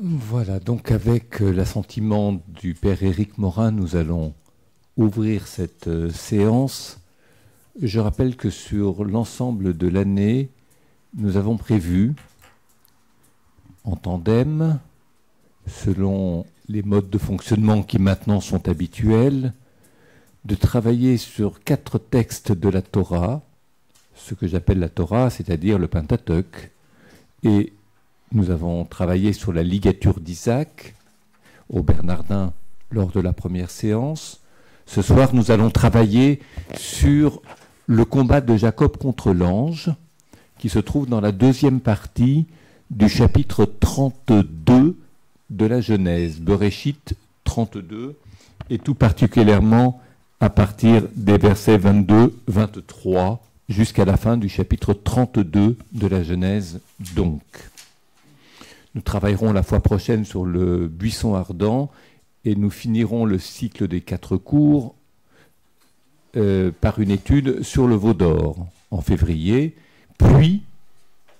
Voilà, donc avec euh, l'assentiment du Père Éric Morin, nous allons ouvrir cette euh, séance. Je rappelle que sur l'ensemble de l'année, nous avons prévu, en tandem, selon les modes de fonctionnement qui maintenant sont habituels, de travailler sur quatre textes de la Torah, ce que j'appelle la Torah, c'est-à-dire le Pentateuch, et nous avons travaillé sur la ligature d'Isaac au Bernardin lors de la première séance. Ce soir, nous allons travailler sur le combat de Jacob contre l'ange, qui se trouve dans la deuxième partie du chapitre 32 de la Genèse, Bereshit 32, et tout particulièrement à partir des versets 22-23 jusqu'à la fin du chapitre 32 de la Genèse donc. Nous travaillerons la fois prochaine sur le buisson ardent et nous finirons le cycle des quatre cours euh, par une étude sur le veau d'or en février. Puis,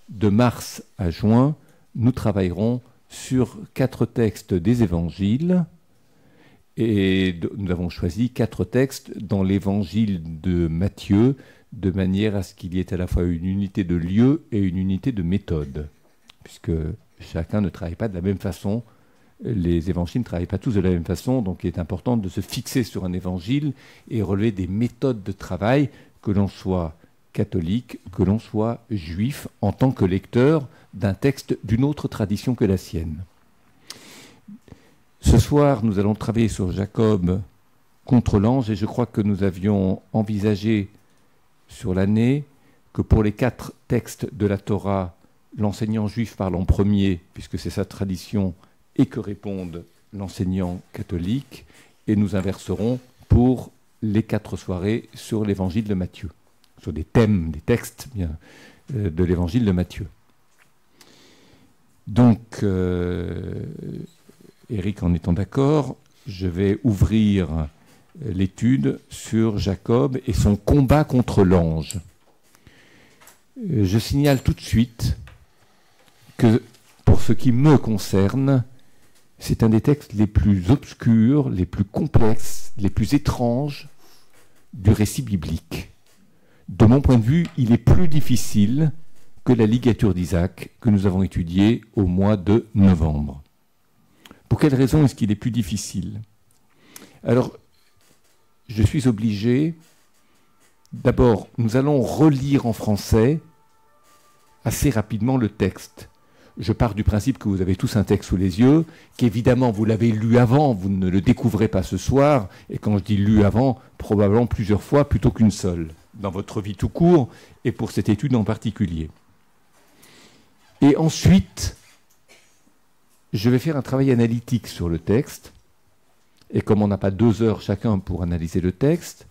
de mars à juin, nous travaillerons sur quatre textes des évangiles. Et nous avons choisi quatre textes dans l'évangile de Matthieu, de manière à ce qu'il y ait à la fois une unité de lieu et une unité de méthode, puisque chacun ne travaille pas de la même façon. Les évangiles ne travaillent pas tous de la même façon, donc il est important de se fixer sur un évangile et relever des méthodes de travail, que l'on soit catholique, que l'on soit juif, en tant que lecteur d'un texte d'une autre tradition que la sienne. Ce soir, nous allons travailler sur Jacob contre l'ange, et je crois que nous avions envisagé sur l'année que pour les quatre textes de la Torah l'enseignant juif parle en premier, puisque c'est sa tradition, et que réponde l'enseignant catholique, et nous inverserons pour les quatre soirées sur l'évangile de Matthieu, sur des thèmes, des textes euh, de l'évangile de Matthieu. Donc, euh, Eric en étant d'accord, je vais ouvrir l'étude sur Jacob et son combat contre l'ange. Euh, je signale tout de suite que pour ce qui me concerne, c'est un des textes les plus obscurs, les plus complexes, les plus étranges du récit biblique. De mon point de vue, il est plus difficile que la ligature d'Isaac que nous avons étudiée au mois de novembre. Pour quelle raison est-ce qu'il est plus difficile? Alors, je suis obligé, d'abord, nous allons relire en français assez rapidement le texte je pars du principe que vous avez tous un texte sous les yeux, qu'évidemment vous l'avez lu avant, vous ne le découvrez pas ce soir, et quand je dis lu avant, probablement plusieurs fois plutôt qu'une seule, dans votre vie tout court, et pour cette étude en particulier. Et ensuite, je vais faire un travail analytique sur le texte, et comme on n'a pas deux heures chacun pour analyser le texte,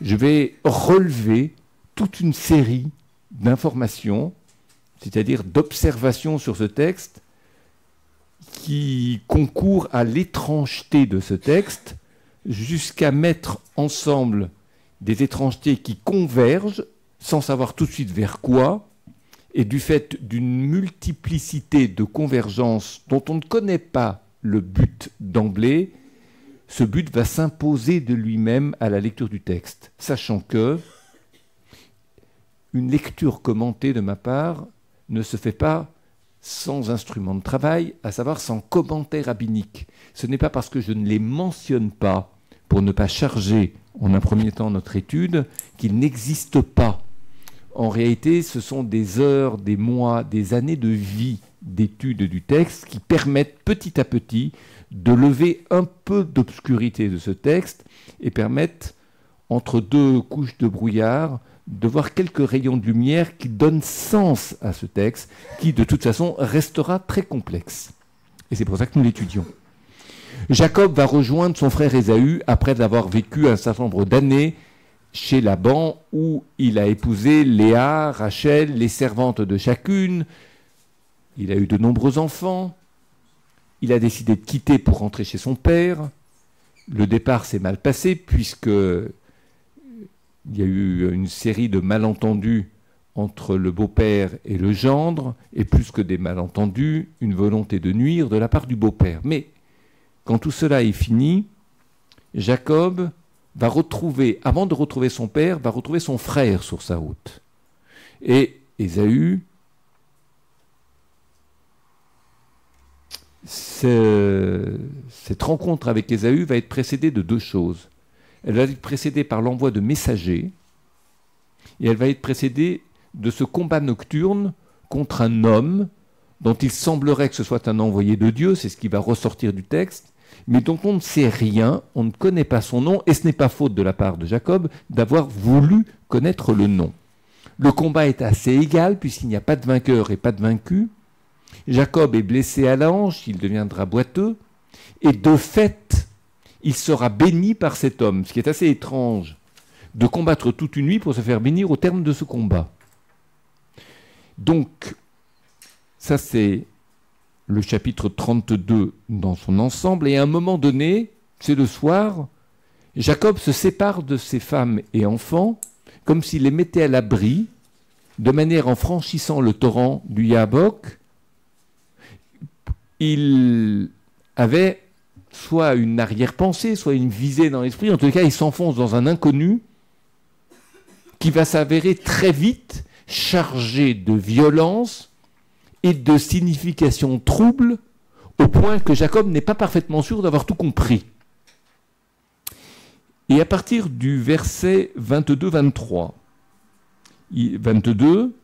je vais relever toute une série d'informations c'est-à-dire d'observation sur ce texte qui concourt à l'étrangeté de ce texte jusqu'à mettre ensemble des étrangetés qui convergent sans savoir tout de suite vers quoi, et du fait d'une multiplicité de convergences dont on ne connaît pas le but d'emblée, ce but va s'imposer de lui-même à la lecture du texte, sachant que une lecture commentée de ma part ne se fait pas sans instrument de travail, à savoir sans commentaire rabbinique. Ce n'est pas parce que je ne les mentionne pas pour ne pas charger en un premier temps notre étude qu'ils n'existent pas. En réalité, ce sont des heures, des mois, des années de vie d'étude du texte qui permettent petit à petit de lever un peu d'obscurité de ce texte et permettent, entre deux couches de brouillard, de voir quelques rayons de lumière qui donnent sens à ce texte, qui de toute façon restera très complexe. Et c'est pour ça que nous l'étudions. Jacob va rejoindre son frère Ésaü après avoir vécu un certain nombre d'années chez Laban, où il a épousé Léa, Rachel, les servantes de chacune. Il a eu de nombreux enfants. Il a décidé de quitter pour rentrer chez son père. Le départ s'est mal passé puisque il y a eu une série de malentendus entre le beau-père et le gendre, et plus que des malentendus, une volonté de nuire de la part du beau-père. Mais quand tout cela est fini, Jacob va retrouver, avant de retrouver son père, va retrouver son frère sur sa route. Et Ésaü, cette rencontre avec Ésaü va être précédée de deux choses. Elle va être précédée par l'envoi de messagers, et elle va être précédée de ce combat nocturne contre un homme dont il semblerait que ce soit un envoyé de Dieu, c'est ce qui va ressortir du texte, mais dont on ne sait rien, on ne connaît pas son nom, et ce n'est pas faute de la part de Jacob d'avoir voulu connaître le nom. Le combat est assez égal puisqu'il n'y a pas de vainqueur et pas de vaincu. Jacob est blessé à l'ange, il deviendra boiteux, et de fait, il sera béni par cet homme, ce qui est assez étrange, de combattre toute une nuit pour se faire bénir au terme de ce combat. Donc, ça c'est le chapitre 32 dans son ensemble, et à un moment donné, c'est le soir, Jacob se sépare de ses femmes et enfants, comme s'il les mettait à l'abri, de manière en franchissant le torrent du Yabok, il avait soit une arrière-pensée, soit une visée dans l'esprit, en tout cas il s'enfonce dans un inconnu qui va s'avérer très vite chargé de violence et de signification trouble, au point que Jacob n'est pas parfaitement sûr d'avoir tout compris. Et à partir du verset 22-23, 22,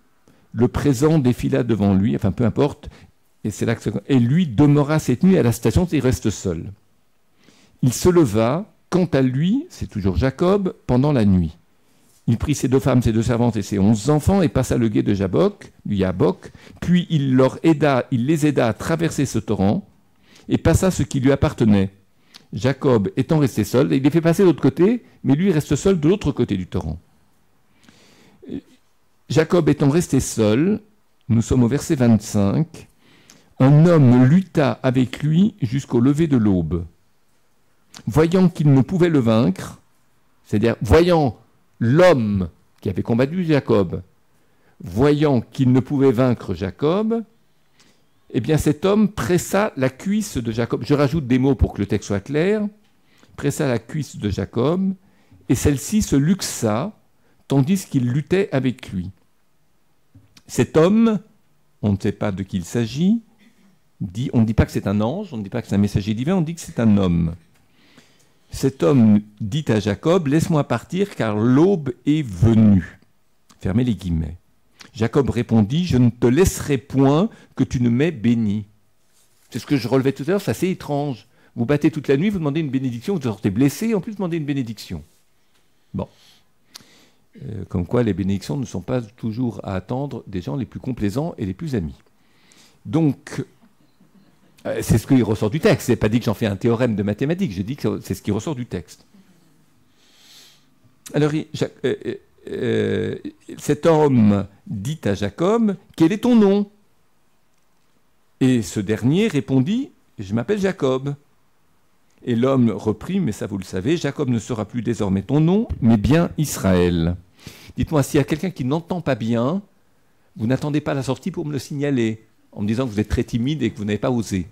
le présent défila devant lui, enfin peu importe, et lui demeura cette nuit à la station, il reste seul. Il se leva, quant à lui, c'est toujours Jacob, pendant la nuit. Il prit ses deux femmes, ses deux servantes et ses onze enfants et passa le guet de Jabok, du Yabok, puis il, leur aida, il les aida à traverser ce torrent et passa ce qui lui appartenait. Jacob étant resté seul, il les fait passer de l'autre côté, mais lui reste seul de l'autre côté du torrent. Jacob étant resté seul, nous sommes au verset 25, un homme lutta avec lui jusqu'au lever de l'aube. Voyant qu'il ne pouvait le vaincre, c'est-à-dire voyant l'homme qui avait combattu Jacob, voyant qu'il ne pouvait vaincre Jacob, eh bien cet homme pressa la cuisse de Jacob. Je rajoute des mots pour que le texte soit clair. Pressa la cuisse de Jacob, et celle-ci se luxa, tandis qu'il luttait avec lui. Cet homme, on ne sait pas de qui il s'agit, on ne dit pas que c'est un ange, on ne dit pas que c'est un messager divin, on dit que c'est un homme. Cet homme dit à Jacob, Laisse-moi partir car l'aube est venue. Fermez les guillemets. Jacob répondit, Je ne te laisserai point que tu ne m'aies béni. C'est ce que je relevais tout à l'heure, c'est assez étrange. Vous battez toute la nuit, vous demandez une bénédiction, vous sortez blessé, en plus vous demandez une bénédiction. Bon. Euh, comme quoi les bénédictions ne sont pas toujours à attendre des gens les plus complaisants et les plus amis. Donc, euh, c'est ce qui ressort du texte. C'est pas dit que j'en fais un théorème de mathématiques. J'ai dit que c'est ce qui ressort du texte. Alors, euh, euh, cet homme dit à Jacob Quel est ton nom? Et ce dernier répondit Je m'appelle Jacob. Et l'homme reprit Mais ça, vous le savez, Jacob ne sera plus désormais ton nom, mais bien Israël. Dites-moi, s'il y a quelqu'un qui n'entend pas bien, vous n'attendez pas la sortie pour me le signaler en me disant que vous êtes très timide et que vous n'avez pas osé.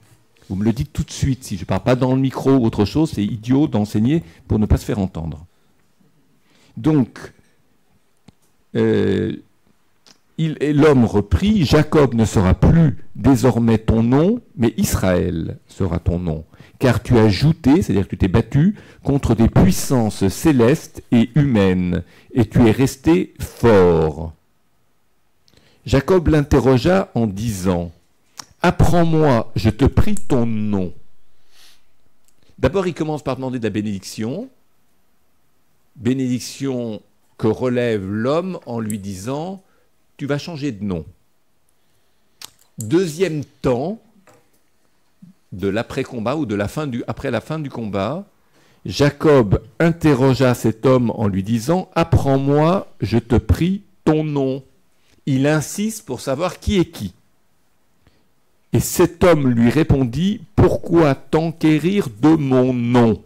Vous me le dites tout de suite. Si je ne parle pas dans le micro ou autre chose, c'est idiot d'enseigner pour ne pas se faire entendre. Donc, euh, l'homme reprit, Jacob ne sera plus désormais ton nom, mais Israël sera ton nom, car tu as jouté, c'est-à-dire que tu t'es battu contre des puissances célestes et humaines, et tu es resté fort. Jacob l'interrogea en disant, Apprends-moi, je te prie ton nom. D'abord, il commence par demander de la bénédiction, bénédiction que relève l'homme en lui disant, tu vas changer de nom. Deuxième temps de l'après-combat ou de la fin du, après la fin du combat, Jacob interrogea cet homme en lui disant, apprends-moi, je te prie ton nom il insiste pour savoir qui est qui. Et cet homme lui répondit, Pourquoi t'enquérir de mon nom?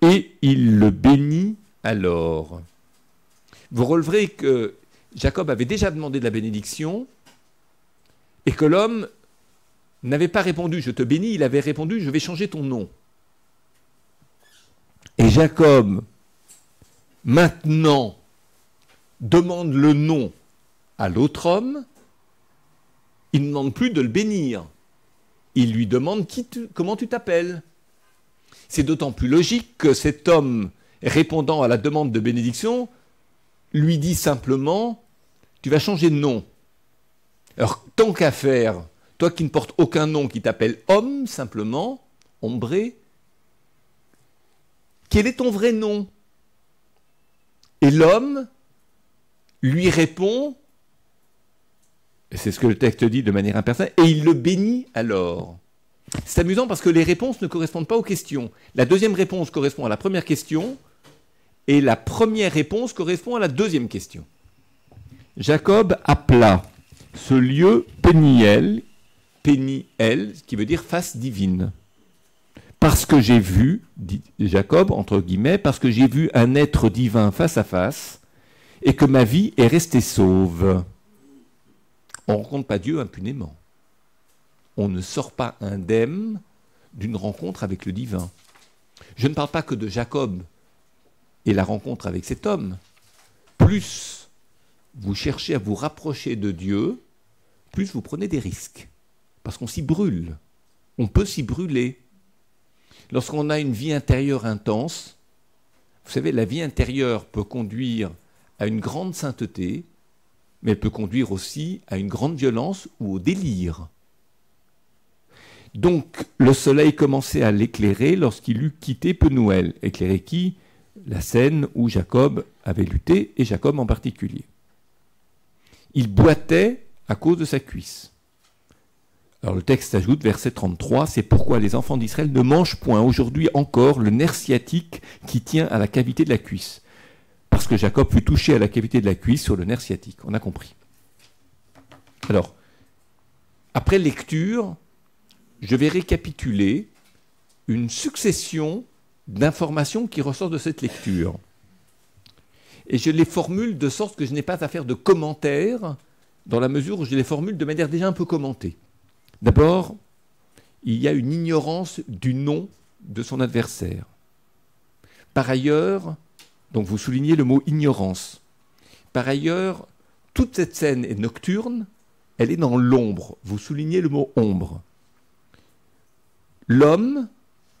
Et il le bénit alors. Vous releverez que Jacob avait déjà demandé de la bénédiction et que l'homme n'avait pas répondu je te bénis, il avait répondu je vais changer ton nom. Et Jacob, maintenant, demande le nom à l'autre homme, il ne demande plus de le bénir. Il lui demande comment tu t'appelles. C'est d'autant plus logique que cet homme, répondant à la demande de bénédiction, lui dit simplement Tu vas changer de nom. Alors, tant qu'à faire, toi qui ne portes aucun nom, qui t'appelles homme simplement, ombré, quel est ton vrai nom? Et l'homme lui répond, c'est ce que le texte dit de manière impersonnelle, et il le bénit alors. C'est amusant parce que les réponses ne correspondent pas aux questions. La deuxième réponse correspond à la première question, et la première réponse correspond à la deuxième question. Jacob appela ce lieu Péniel, Péniel, qui veut dire face divine. Parce que j'ai vu, dit Jacob, entre guillemets, parce que j'ai vu un être divin face à face, et que ma vie est restée sauve. On ne rencontre pas Dieu impunément. On ne sort pas indemne d'une rencontre avec le divin. Je ne parle pas que de Jacob et la rencontre avec cet homme. Plus vous cherchez à vous rapprocher de Dieu, plus vous prenez des risques. Parce qu'on s'y brûle. On peut s'y brûler. Lorsqu'on a une vie intérieure intense, vous savez, la vie intérieure peut conduire à une grande sainteté, mais elle peut conduire aussi à une grande violence ou au délire. Donc le soleil commençait à l'éclairer lorsqu'il eut quitté Penouel. Éclairer qui? La scène où Jacob avait lutté, et Jacob en particulier. Il boitait à cause de sa cuisse. Alors le texte ajoute, verset 33, c'est pourquoi les enfants d'Israël ne mangent point aujourd'hui encore le nerf sciatique qui tient à la cavité de la cuisse parce que Jacob fut touché à la cavité de la cuisse sur le nerf sciatique. On a compris. Alors, après lecture, je vais récapituler une succession d'informations qui ressortent de cette lecture. Et je les formule de sorte que je n'ai pas à faire de commentaires, dans la mesure où je les formule de manière déjà un peu commentée. D'abord, il y a une ignorance du nom de son adversaire. Par ailleurs, donc vous soulignez le mot ignorance. Par ailleurs, toute cette scène est nocturne, elle est dans l'ombre. Vous soulignez le mot ombre. L'homme,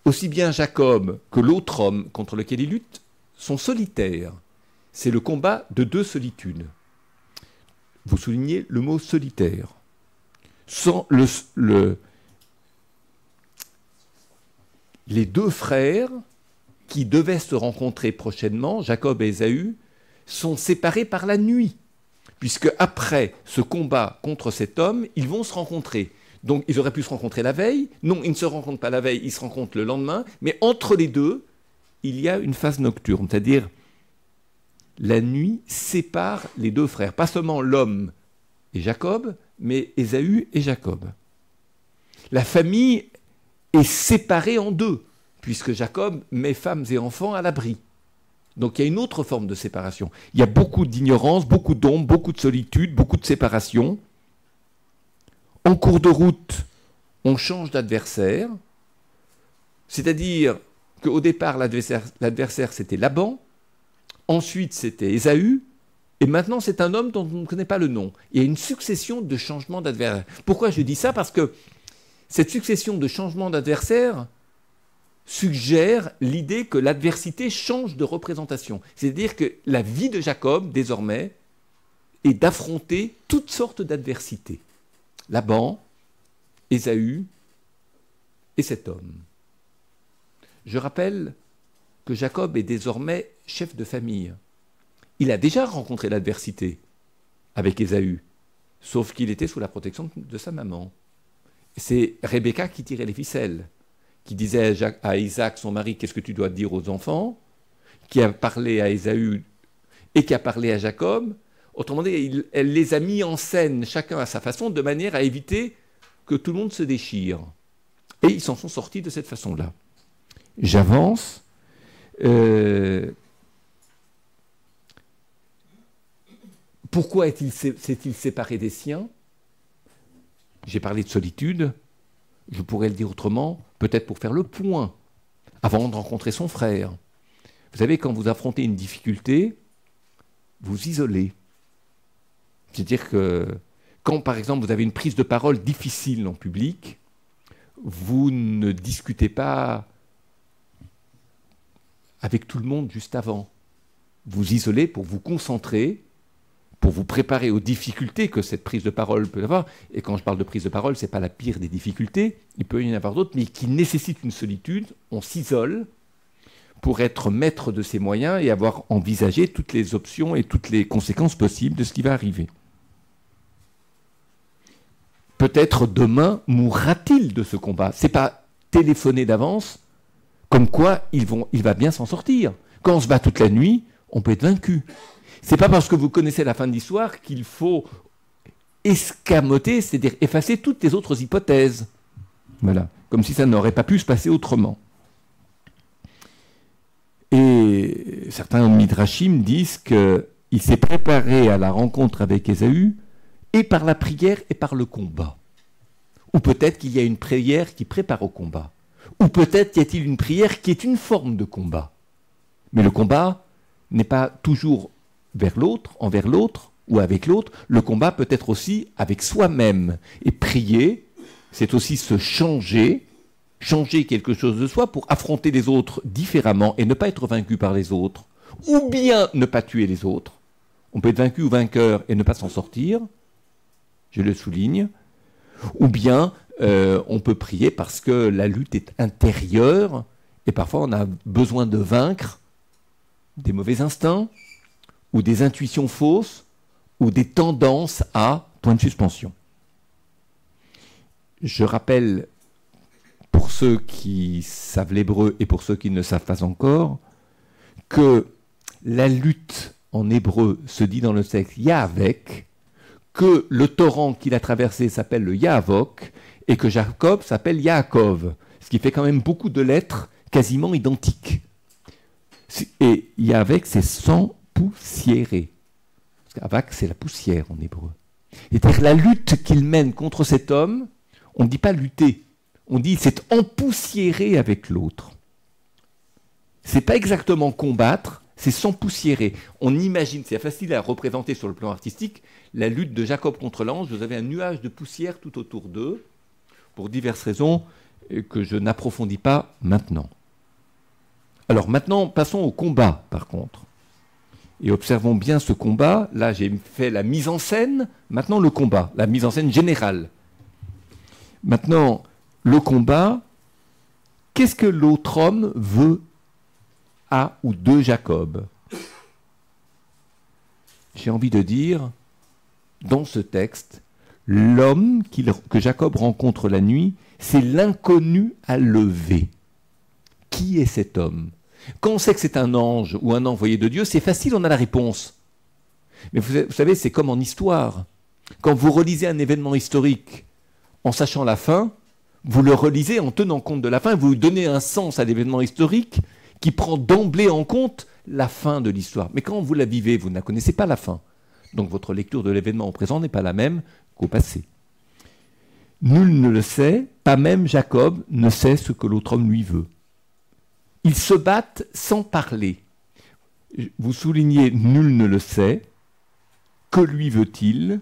aussi bien Jacob que l'autre homme contre lequel il lutte, sont solitaires. C'est le combat de deux solitudes. Vous soulignez le mot solitaire. Les deux frères qui devaient se rencontrer prochainement, Jacob et Ésaü, sont séparés par la nuit, puisque après ce combat contre cet homme, ils vont se rencontrer. Donc ils auraient pu se rencontrer la veille, non, ils ne se rencontrent pas la veille, ils se rencontrent le lendemain, mais entre les deux, il y a une phase nocturne, c'est-à-dire la nuit sépare les deux frères, pas seulement l'homme et Jacob, mais Ésaü et Jacob. La famille est séparée en deux puisque Jacob met femmes et enfants à l'abri. Donc il y a une autre forme de séparation. Il y a beaucoup d'ignorance, beaucoup d'ombre, beaucoup de solitude, beaucoup de séparation. En cours de route, on change d'adversaire, c'est-à-dire qu'au départ, l'adversaire, c'était Laban, ensuite c'était Ésaü, et maintenant c'est un homme dont on ne connaît pas le nom. Il y a une succession de changements d'adversaire. Pourquoi je dis ça? Parce que cette succession de changements d'adversaire, suggère l'idée que l'adversité change de représentation. C'est-à-dire que la vie de Jacob, désormais, est d'affronter toutes sortes d'adversités. Laban, Ésaü et cet homme. Je rappelle que Jacob est désormais chef de famille. Il a déjà rencontré l'adversité avec Ésaü, sauf qu'il était sous la protection de sa maman. C'est Rebecca qui tirait les ficelles qui disait à, Isaac, son mari, qu'est-ce que tu dois dire aux enfants, qui a parlé à Ésaü et qui a parlé à Jacob. Autrement dit, elle les a mis en scène, chacun à sa façon, de manière à éviter que tout le monde se déchire. Et ils s'en sont sortis de cette façon-là. J'avance. Euh, Pourquoi s'est-il séparé des siens? J'ai parlé de solitude, je pourrais le dire autrement, peut-être pour faire le point, avant de rencontrer son frère. Vous savez, quand vous affrontez une difficulté, vous isolez. C'est-à-dire que quand, par exemple, vous avez une prise de parole difficile en public, vous ne discutez pas avec tout le monde juste avant. Vous isolez pour vous concentrer, pour vous préparer aux difficultés que cette prise de parole peut avoir. Et quand je parle de prise de parole, ce n'est pas la pire des difficultés, il peut y en avoir d'autres, mais qui nécessitent une solitude. On s'isole pour être maître de ses moyens et avoir envisagé toutes les options et toutes les conséquences possibles de ce qui va arriver. Peut-être demain mourra-t-il de ce combat. C'est pas téléphoner d'avance comme quoi il va bien s'en sortir. Quand on se bat toute la nuit, on peut être vaincu. C'est pas parce que vous connaissez la fin de l'histoire qu'il faut escamoter, c'est-à-dire effacer toutes les autres hypothèses. Voilà, comme si ça n'aurait pas pu se passer autrement. Et certains midrashim disent qu'il s'est préparé à la rencontre avec Ésaü et par la prière et par le combat. Ou peut-être qu'il y a une prière qui prépare au combat. Ou peut-être y a-t-il une prière qui est une forme de combat. Mais le combat n'est pas toujours vers l'autre, envers l'autre ou avec l'autre. Le combat peut être aussi avec soi-même. Et prier, c'est aussi se changer, changer quelque chose de soi pour affronter les autres différemment et ne pas être vaincu par les autres. Ou bien ne pas tuer les autres. On peut être vaincu ou vainqueur et ne pas s'en sortir je le souligne, ou bien euh, on peut prier parce que la lutte est intérieure et parfois on a besoin de vaincre des mauvais instincts ou des intuitions fausses ou des tendances à point de suspension. Je rappelle, pour ceux qui savent l'hébreu et pour ceux qui ne le savent pas encore, que la lutte en hébreu se dit dans le texte Yahavek, que le torrent qu'il a traversé s'appelle le Yahavok et que Jacob s'appelle Yaakov, ce qui fait quand même beaucoup de lettres quasiment identiques. Et Yahavek, c'est 100 poussiéré. Parce qu'avak, c'est la poussière en hébreu. C'est-à-dire la lutte qu'il mène contre cet homme, on ne dit pas lutter, on dit c'est empoussiéré avec l'autre. C'est pas exactement combattre, c'est s'empoussiérer. On imagine, c'est facile à représenter sur le plan artistique, la lutte de Jacob contre l'ange, vous avez un nuage de poussière tout autour d'eux, pour diverses raisons euh, que je n'approfondis pas maintenant. Alors maintenant, passons au combat, par contre. Et observons bien ce combat. Là, j'ai fait la mise en scène. Maintenant, le combat, la mise en scène générale. Maintenant, le combat, qu'est-ce que l'autre homme veut à ou de Jacob? J'ai envie de dire, dans ce texte, l'homme que Jacob rencontre la nuit, c'est l'inconnu à lever. Qui est cet homme? Quand on sait que c'est un ange ou un envoyé de Dieu, c'est facile, on a la réponse. Mais vous savez, c'est comme en histoire. Quand vous relisez un événement historique en sachant la fin, vous le relisez en tenant compte de la fin, vous donnez un sens à l'événement historique qui prend d'emblée en compte la fin de l'histoire. Mais quand vous la vivez, vous ne connaissez pas la fin. Donc votre lecture de l'événement au présent n'est pas la même qu'au passé. Nul ne le sait, pas même Jacob ne sait ce que l'autre homme lui veut. Ils se battent sans parler. Vous soulignez nul ne le sait, que lui veut-il?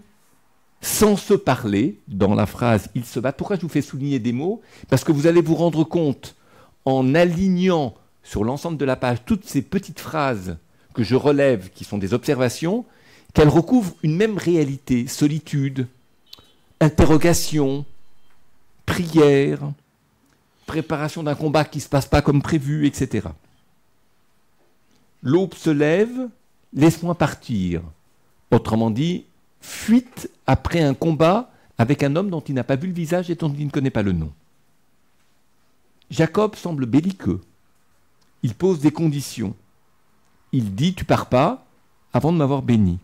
Sans se parler, dans la phrase ils se battent. Pourquoi je vous fais souligner des mots? Parce que vous allez vous rendre compte, en alignant sur l'ensemble de la page toutes ces petites phrases que je relève, qui sont des observations, qu'elles recouvrent une même réalité, solitude, interrogation, prière, préparation d'un combat qui ne se passe pas comme prévu, etc. L'aube se lève, laisse-moi partir. Autrement dit, fuite après un combat avec un homme dont il n'a pas vu le visage et dont il ne connaît pas le nom. Jacob semble belliqueux il pose des conditions. Il dit Tu pars pas avant de m'avoir béni.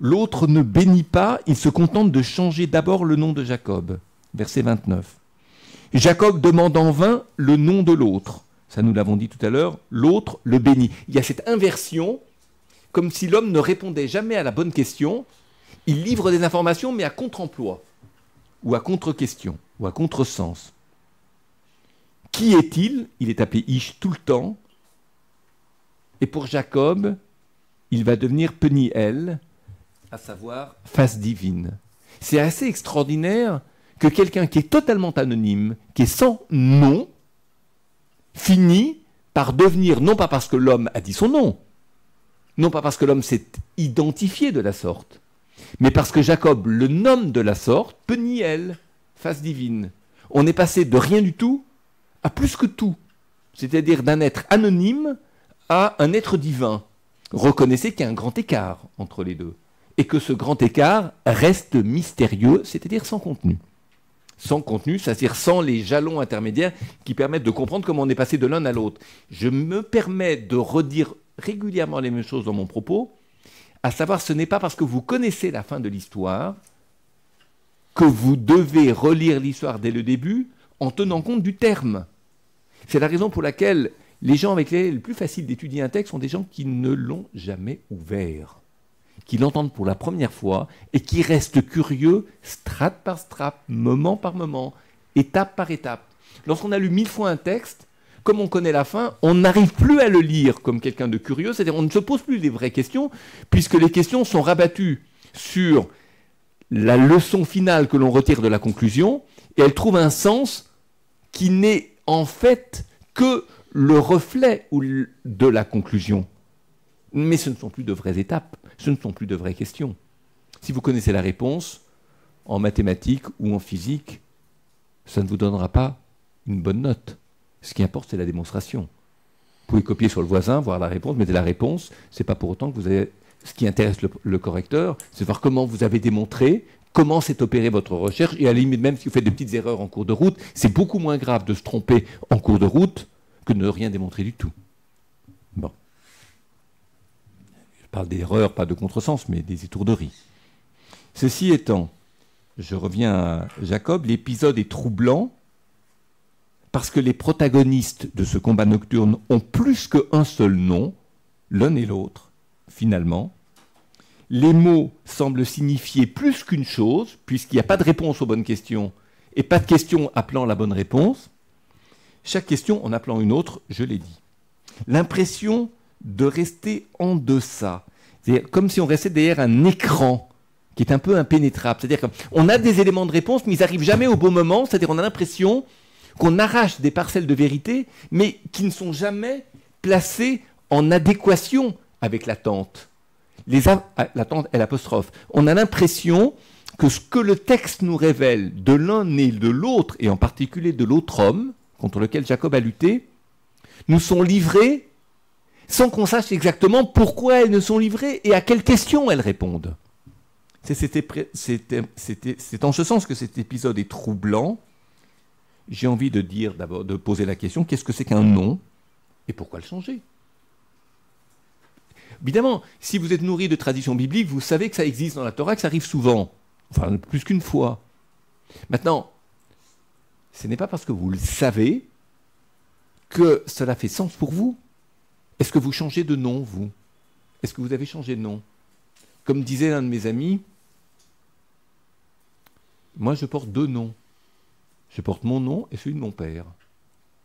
L'autre ne bénit pas, il se contente de changer d'abord le nom de Jacob. Verset 29. Jacob demande en vain le nom de l'autre. Ça, nous l'avons dit tout à l'heure, l'autre le bénit. Il y a cette inversion comme si l'homme ne répondait jamais à la bonne question. Il livre des informations, mais à contre-emploi, ou à contre-question, ou à contre-sens. Qui est-il? Il est appelé Ish tout le temps. Et pour Jacob, il va devenir Peniel, à savoir face divine. C'est assez extraordinaire que quelqu'un qui est totalement anonyme, qui est sans nom, finit par devenir, non pas parce que l'homme a dit son nom, non pas parce que l'homme s'est identifié de la sorte, mais parce que Jacob le nomme de la sorte, Peniel, face divine. On est passé de rien du tout à plus que tout, c'est-à-dire d'un être anonyme à un être divin. Reconnaissez qu'il y a un grand écart entre les deux, et que ce grand écart reste mystérieux, c'est-à-dire sans contenu. Sans contenu, c'est-à-dire sans les jalons intermédiaires qui permettent de comprendre comment on est passé de l'un à l'autre. Je me permets de redire régulièrement les mêmes choses dans mon propos, à savoir ce n'est pas parce que vous connaissez la fin de l'histoire que vous devez relire l'histoire dès le début en tenant compte du terme. C'est la raison pour laquelle les gens avec lesquels il est plus facile d'étudier un texte sont des gens qui ne l'ont jamais ouvert, qui l'entendent pour la première fois et qui restent curieux strate par strate, moment par moment, étape par étape. Lorsqu'on a lu mille fois un texte, comme on connaît la fin, on n'arrive plus à le lire comme quelqu'un de curieux, c'est-à-dire on ne se pose plus des vraies questions, puisque les questions sont rabattues sur la leçon finale que l'on retire de la conclusion, et elles trouvent un sens qui n'est en fait que le reflet de la conclusion. Mais ce ne sont plus de vraies étapes, ce ne sont plus de vraies questions. Si vous connaissez la réponse, en mathématiques ou en physique, ça ne vous donnera pas une bonne note. Ce qui importe, c'est la démonstration. Vous pouvez copier sur le voisin, voir la réponse, mettez la réponse. Ce n'est pas pour autant que vous avez. Ce qui intéresse le, correcteur, c'est voir comment vous avez démontré, comment s'est opérée votre recherche, et à la limite, même si vous faites de petites erreurs en cours de route, c'est beaucoup moins grave de se tromper en cours de route que de ne rien démontrer du tout. Bon. Parle d'erreurs, pas de contresens, mais des étourderies. Ceci étant, je reviens à Jacob, l'épisode est troublant parce que les protagonistes de ce combat nocturne ont plus qu'un seul nom, l'un et l'autre, finalement. Les mots semblent signifier plus qu'une chose, puisqu'il n'y a pas de réponse aux bonnes questions et pas de question appelant la bonne réponse. Chaque question en appelant une autre, je l'ai dit. L'impression de rester en deçà, c'est comme si on restait derrière un écran qui est un peu impénétrable. C'est-à-dire qu'on a des éléments de réponse, mais ils n'arrivent jamais au bon moment. C'est-à-dire qu'on a l'impression qu'on arrache des parcelles de vérité, mais qui ne sont jamais placées en adéquation avec l'attente. Ah, l'attente est l'apostrophe. On a l'impression que ce que le texte nous révèle de l'un et de l'autre, et en particulier de l'autre homme, contre lequel Jacob a lutté, nous sont livrés sans qu'on sache exactement pourquoi elles ne sont livrées et à quelles questions elles répondent. C'est en ce sens que cet épisode est troublant, j'ai envie de dire d'abord, de poser la question qu'est-ce que c'est qu'un nom et pourquoi le changer? Évidemment, si vous êtes nourri de traditions bibliques, vous savez que ça existe dans la Torah, que ça arrive souvent, enfin plus qu'une fois. Maintenant, ce n'est pas parce que vous le savez que cela fait sens pour vous. Est-ce que vous changez de nom, vous? Est-ce que vous avez changé de nom? Comme disait l'un de mes amis, moi je porte deux noms. Je porte mon nom et celui de mon père.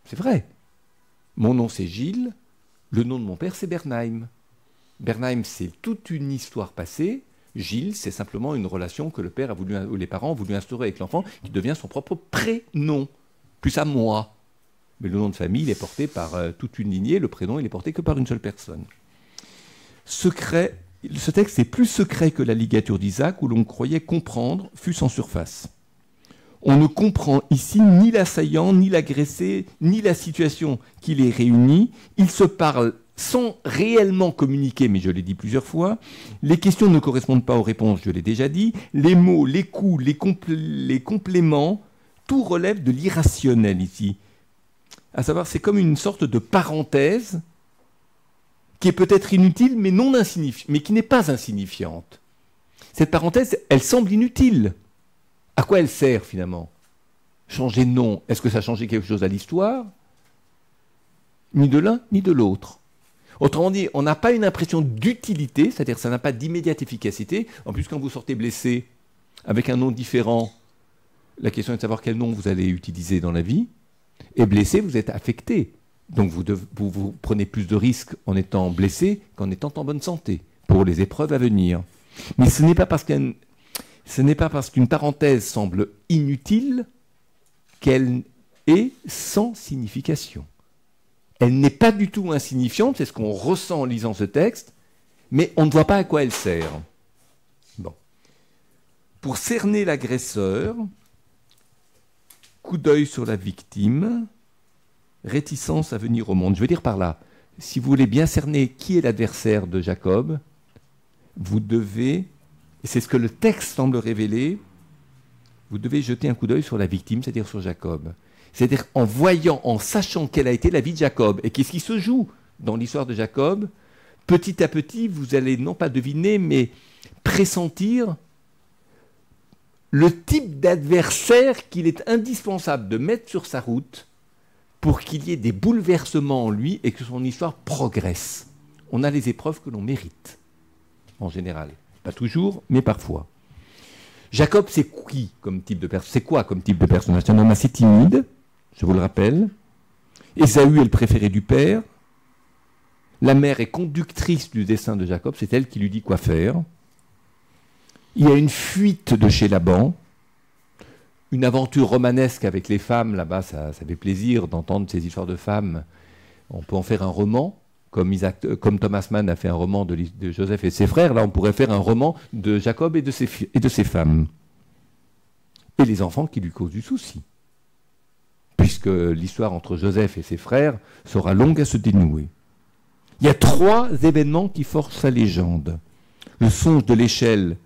C'est vrai. Mon nom c'est Gilles, le nom de mon père c'est Bernheim. Bernheim c'est toute une histoire passée. Gilles, c'est simplement une relation que le père a voulu, ou les parents ont voulu instaurer avec l'enfant, qui devient son propre prénom, plus à moi. Mais le nom de famille, il est porté par euh, toute une lignée, le prénom, il est porté que par une seule personne. Secret, ce texte est plus secret que la ligature d'Isaac, où l'on croyait comprendre, fût en surface on ne comprend ici ni l'assaillant, ni l'agressé, ni la situation qui les réunit. Ils se parlent sans réellement communiquer, mais je l'ai dit plusieurs fois. Les questions ne correspondent pas aux réponses, je l'ai déjà dit. Les mots, les coups, les compléments, tout relève de l'irrationnel ici. À savoir, c'est comme une sorte de parenthèse qui est peut-être inutile, mais, non mais qui n'est pas insignifiante. Cette parenthèse, elle semble inutile. À quoi elle sert finalement? Changer de nom, est-ce que ça a changé quelque chose à l'histoire? Ni de l'un, ni de l'autre. Autrement dit, on n'a pas une impression d'utilité, c'est-à-dire ça n'a pas d'immédiate efficacité. En plus, quand vous sortez blessé avec un nom différent, la question est de savoir quel nom vous allez utiliser dans la vie. Et blessé, vous êtes affecté. Donc vous, vous, prenez plus de risques en étant blessé qu'en étant en bonne santé pour les épreuves à venir. Mais ce n'est pas parce qu'une parenthèse semble inutile qu'elle est sans signification. Elle n'est pas du tout insignifiante, c'est ce qu'on ressent en lisant ce texte, mais on ne voit pas à quoi elle sert. Bon. Pour cerner l'agresseur, coup d'œil sur la victime, réticence à venir au monde. Je veux dire par là, si vous voulez bien cerner qui est l'adversaire de Jacob, vous devez, et c'est ce que le texte semble révéler, vous devez jeter un coup d'œil sur la victime, c'est-à-dire sur Jacob. C'est-à-dire en voyant, en sachant quelle a été la vie de Jacob et qu'est-ce qui se joue dans l'histoire de Jacob, petit à petit, vous allez non pas deviner, mais pressentir le type d'adversaire qu'il est indispensable de mettre sur sa route pour qu'il y ait des bouleversements en lui et que son histoire progresse. On a les épreuves que l'on mérite, en général. Pas toujours, mais parfois. Jacob, c'est qui comme type de C'est quoi comme type de personnage? C'est un homme assez timide, je vous le rappelle. Ésaü est le préféré du père. La mère est conductrice du dessin de Jacob, c'est elle qui lui dit quoi faire. Il y a une fuite de chez Laban, une aventure romanesque avec les femmes, là-bas, ça, fait plaisir d'entendre ces histoires de femmes. On peut en faire un roman, comme, comme Thomas Mann a fait un roman de, Joseph et ses frères. Là, on pourrait faire un roman de Jacob et de ses, et de ses femmes. Et les enfants qui lui causent du souci puisque l'histoire entre Joseph et ses frères sera longue à se dénouer. Il y a trois événements qui forcent sa légende. Le songe de l'échelle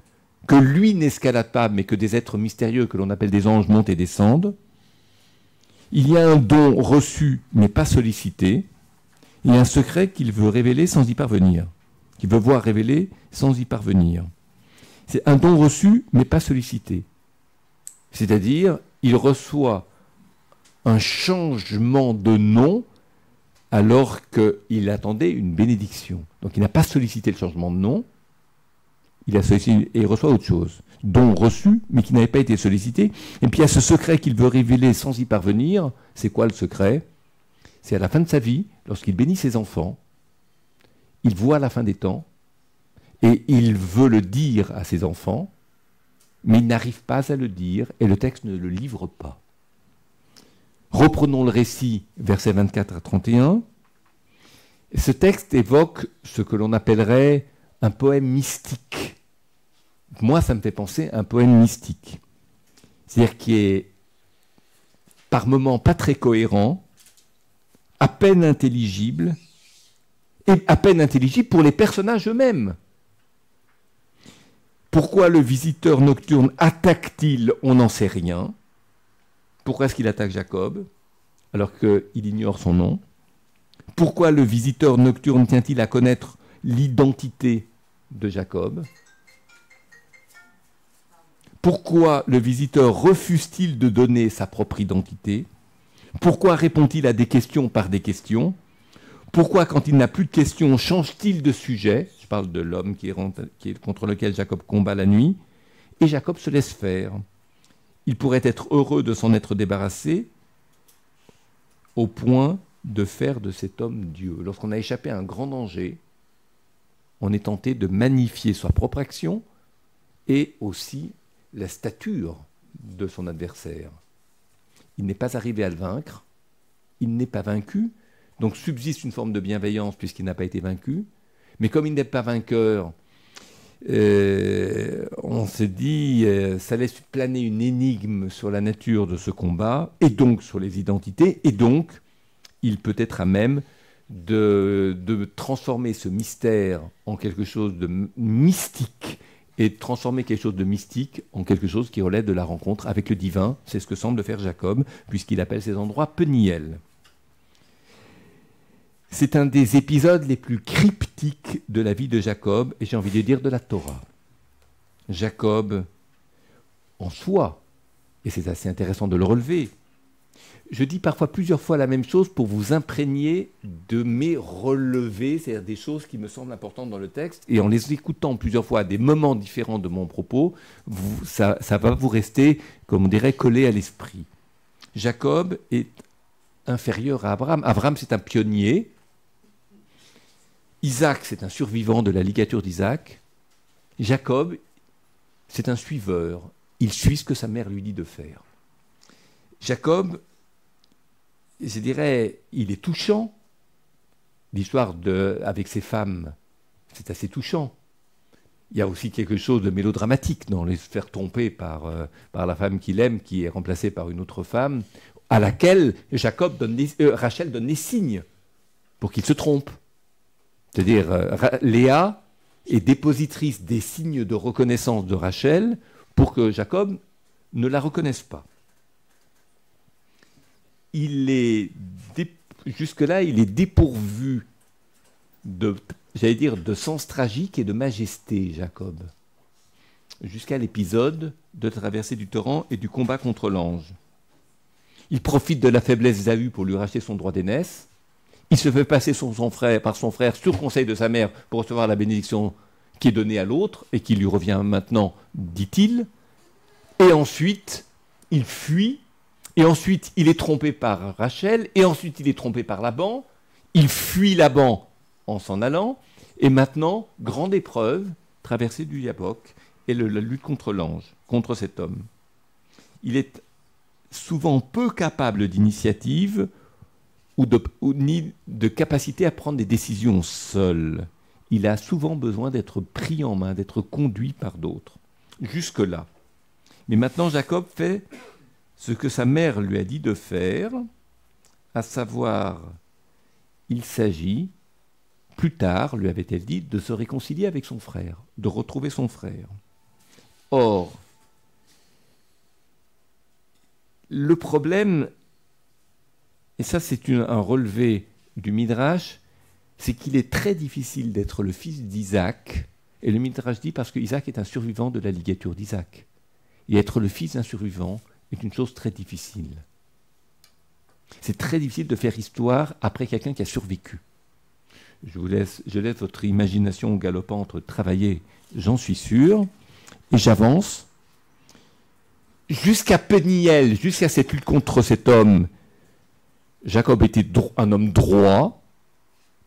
que lui n'escalade pas, mais que des êtres mystérieux que l'on appelle des anges montent et descendent. Il y a un don reçu mais pas sollicité, et un secret qu'il veut révéler sans y parvenir, qu'il veut voir révéler sans y parvenir. C'est un don reçu mais pas sollicité. C'est-à-dire, il reçoit un changement de nom alors qu'il attendait une bénédiction. Donc il n'a pas sollicité le changement de nom, il a sollicité et reçoit autre chose. Don reçu, mais qui n'avait pas été sollicité. Et puis il y a ce secret qu'il veut révéler sans y parvenir. C'est quoi le secret? C'est à la fin de sa vie, lorsqu'il bénit ses enfants, il voit la fin des temps, et il veut le dire à ses enfants, mais il n'arrive pas à le dire, et le texte ne le livre pas. Reprenons le récit, versets 24 à 31. Ce texte évoque ce que l'on appellerait un poème mystique. Moi, ça me fait penser à un poème mystique. C'est-à-dire qui est par moments pas très cohérent, à peine intelligible, et à peine intelligible pour les personnages eux-mêmes. Pourquoi le visiteur nocturne attaque-t-il On n'en sait rien. Pourquoi est-ce qu'il attaque Jacob alors qu'il ignore son nom? Pourquoi le visiteur nocturne tient-il à connaître l'identité de Jacob? Pourquoi le visiteur refuse-t-il de donner sa propre identité? Pourquoi répond-il à des questions par des questions? Pourquoi, quand il n'a plus de questions, change-t-il de sujet? Je parle de l'homme contre lequel Jacob combat la nuit. Et Jacob se laisse faire il pourrait être heureux de s'en être débarrassé au point de faire de cet homme Dieu. Lorsqu'on a échappé à un grand danger, on est tenté de magnifier sa propre action et aussi la stature de son adversaire. Il n'est pas arrivé à le vaincre, il n'est pas vaincu, donc subsiste une forme de bienveillance puisqu'il n'a pas été vaincu, mais comme il n'est pas vainqueur, euh, on s'est dit, euh, ça laisse planer une énigme sur la nature de ce combat, et donc sur les identités, et donc il peut être à même de, transformer ce mystère en quelque chose de mystique, et transformer quelque chose de mystique en quelque chose qui relève de la rencontre avec le divin. C'est ce que semble faire Jacob, puisqu'il appelle ces endroits Peniel. C'est un des épisodes les plus cryptiques de la vie de Jacob, et j'ai envie de dire de la Torah. Jacob, en soi, et c'est assez intéressant de le relever, je dis parfois plusieurs fois la même chose pour vous imprégner de mes relevés, c'est-à-dire des choses qui me semblent importantes dans le texte. Et en les écoutant plusieurs fois à des moments différents de mon propos, ça, va vous rester, comme on dirait, collé à l'esprit. Jacob est inférieur à Abraham. Abraham, c'est un pionnier. Isaac, c'est un survivant de la ligature d'Isaac. Jacob, c'est un suiveur. Il suit ce que sa mère lui dit de faire. Jacob je dirais, il est touchant. L'histoire avec ses femmes, c'est assez touchant. Il y a aussi quelque chose de mélodramatique dans les faire tromper par, euh, la femme qu'il aime, qui est remplacée par une autre femme, à laquelle Jacob donne euh, Rachel donne des signes pour qu'il se trompe. C'est-à-dire, euh, Léa est dépositrice des signes de reconnaissance de Rachel pour que Jacob ne la reconnaisse pas jusque-là, il est dépourvu de, sens tragique et de majesté, Jacob, jusqu'à l'épisode de traversée du torrent et du combat contre l'ange. Il profite de la faiblesse d'Ésaü pour lui racheter son droit d'aînesse. Il se fait passer par son frère sur conseil de sa mère pour recevoir la bénédiction qui est donnée à l'autre et qui lui revient maintenant, dit-il. Et ensuite, il fuit et ensuite, il est trompé par Rachel, et ensuite, il est trompé par Laban. Il fuit Laban en s'en allant. Et maintenant, grande épreuve, traversée du Yabok, et la lutte contre l'ange, contre cet homme. Il est souvent peu capable d'initiative ou, ni de capacité à prendre des décisions seul. Il a souvent besoin d'être pris en main, d'être conduit par d'autres. Jusque-là. Mais maintenant, Jacob fait ce que sa mère lui a dit de faire, à savoir, il s'agit, plus tard, lui avait-elle dit, de se réconcilier avec son frère, de retrouver son frère. Or, le problème, et ça c'est un relevé du Midrash, c'est qu'il est très difficile d'être le fils d'Isaac, et le Midrash dit parce que Isaac est un survivant de la ligature d'Isaac. Et être le fils d'un survivant, est une chose très difficile. C'est très difficile de faire histoire après quelqu'un qui a survécu. Je vous laisse, je laisse votre imagination galopante travailler, j'en suis sûr, et j'avance jusqu'à Peniel, jusqu'à cette lutte contre cet homme. Jacob était un homme droit,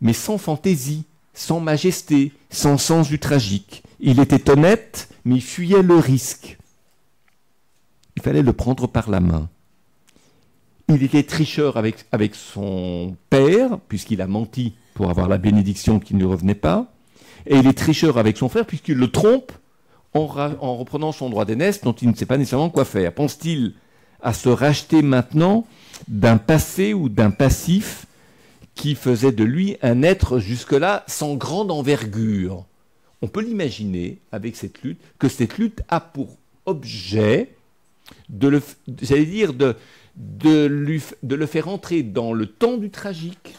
mais sans fantaisie, sans majesté, sans sens du tragique. Il était honnête, mais il fuyait le risque. Il fallait le prendre par la main. Il était tricheur avec, son père, puisqu'il a menti pour avoir la bénédiction qui ne lui revenait pas. Et il est tricheur avec son frère, puisqu'il le trompe en, en reprenant son droit d'aînesse dont il ne sait pas nécessairement quoi faire. Pense-t-il à se racheter maintenant d'un passé ou d'un passif qui faisait de lui un être jusque-là sans grande envergure? On peut l'imaginer avec cette lutte, que cette lutte a pour objet de le, j'allais dire, de, de, le faire entrer dans le temps du tragique,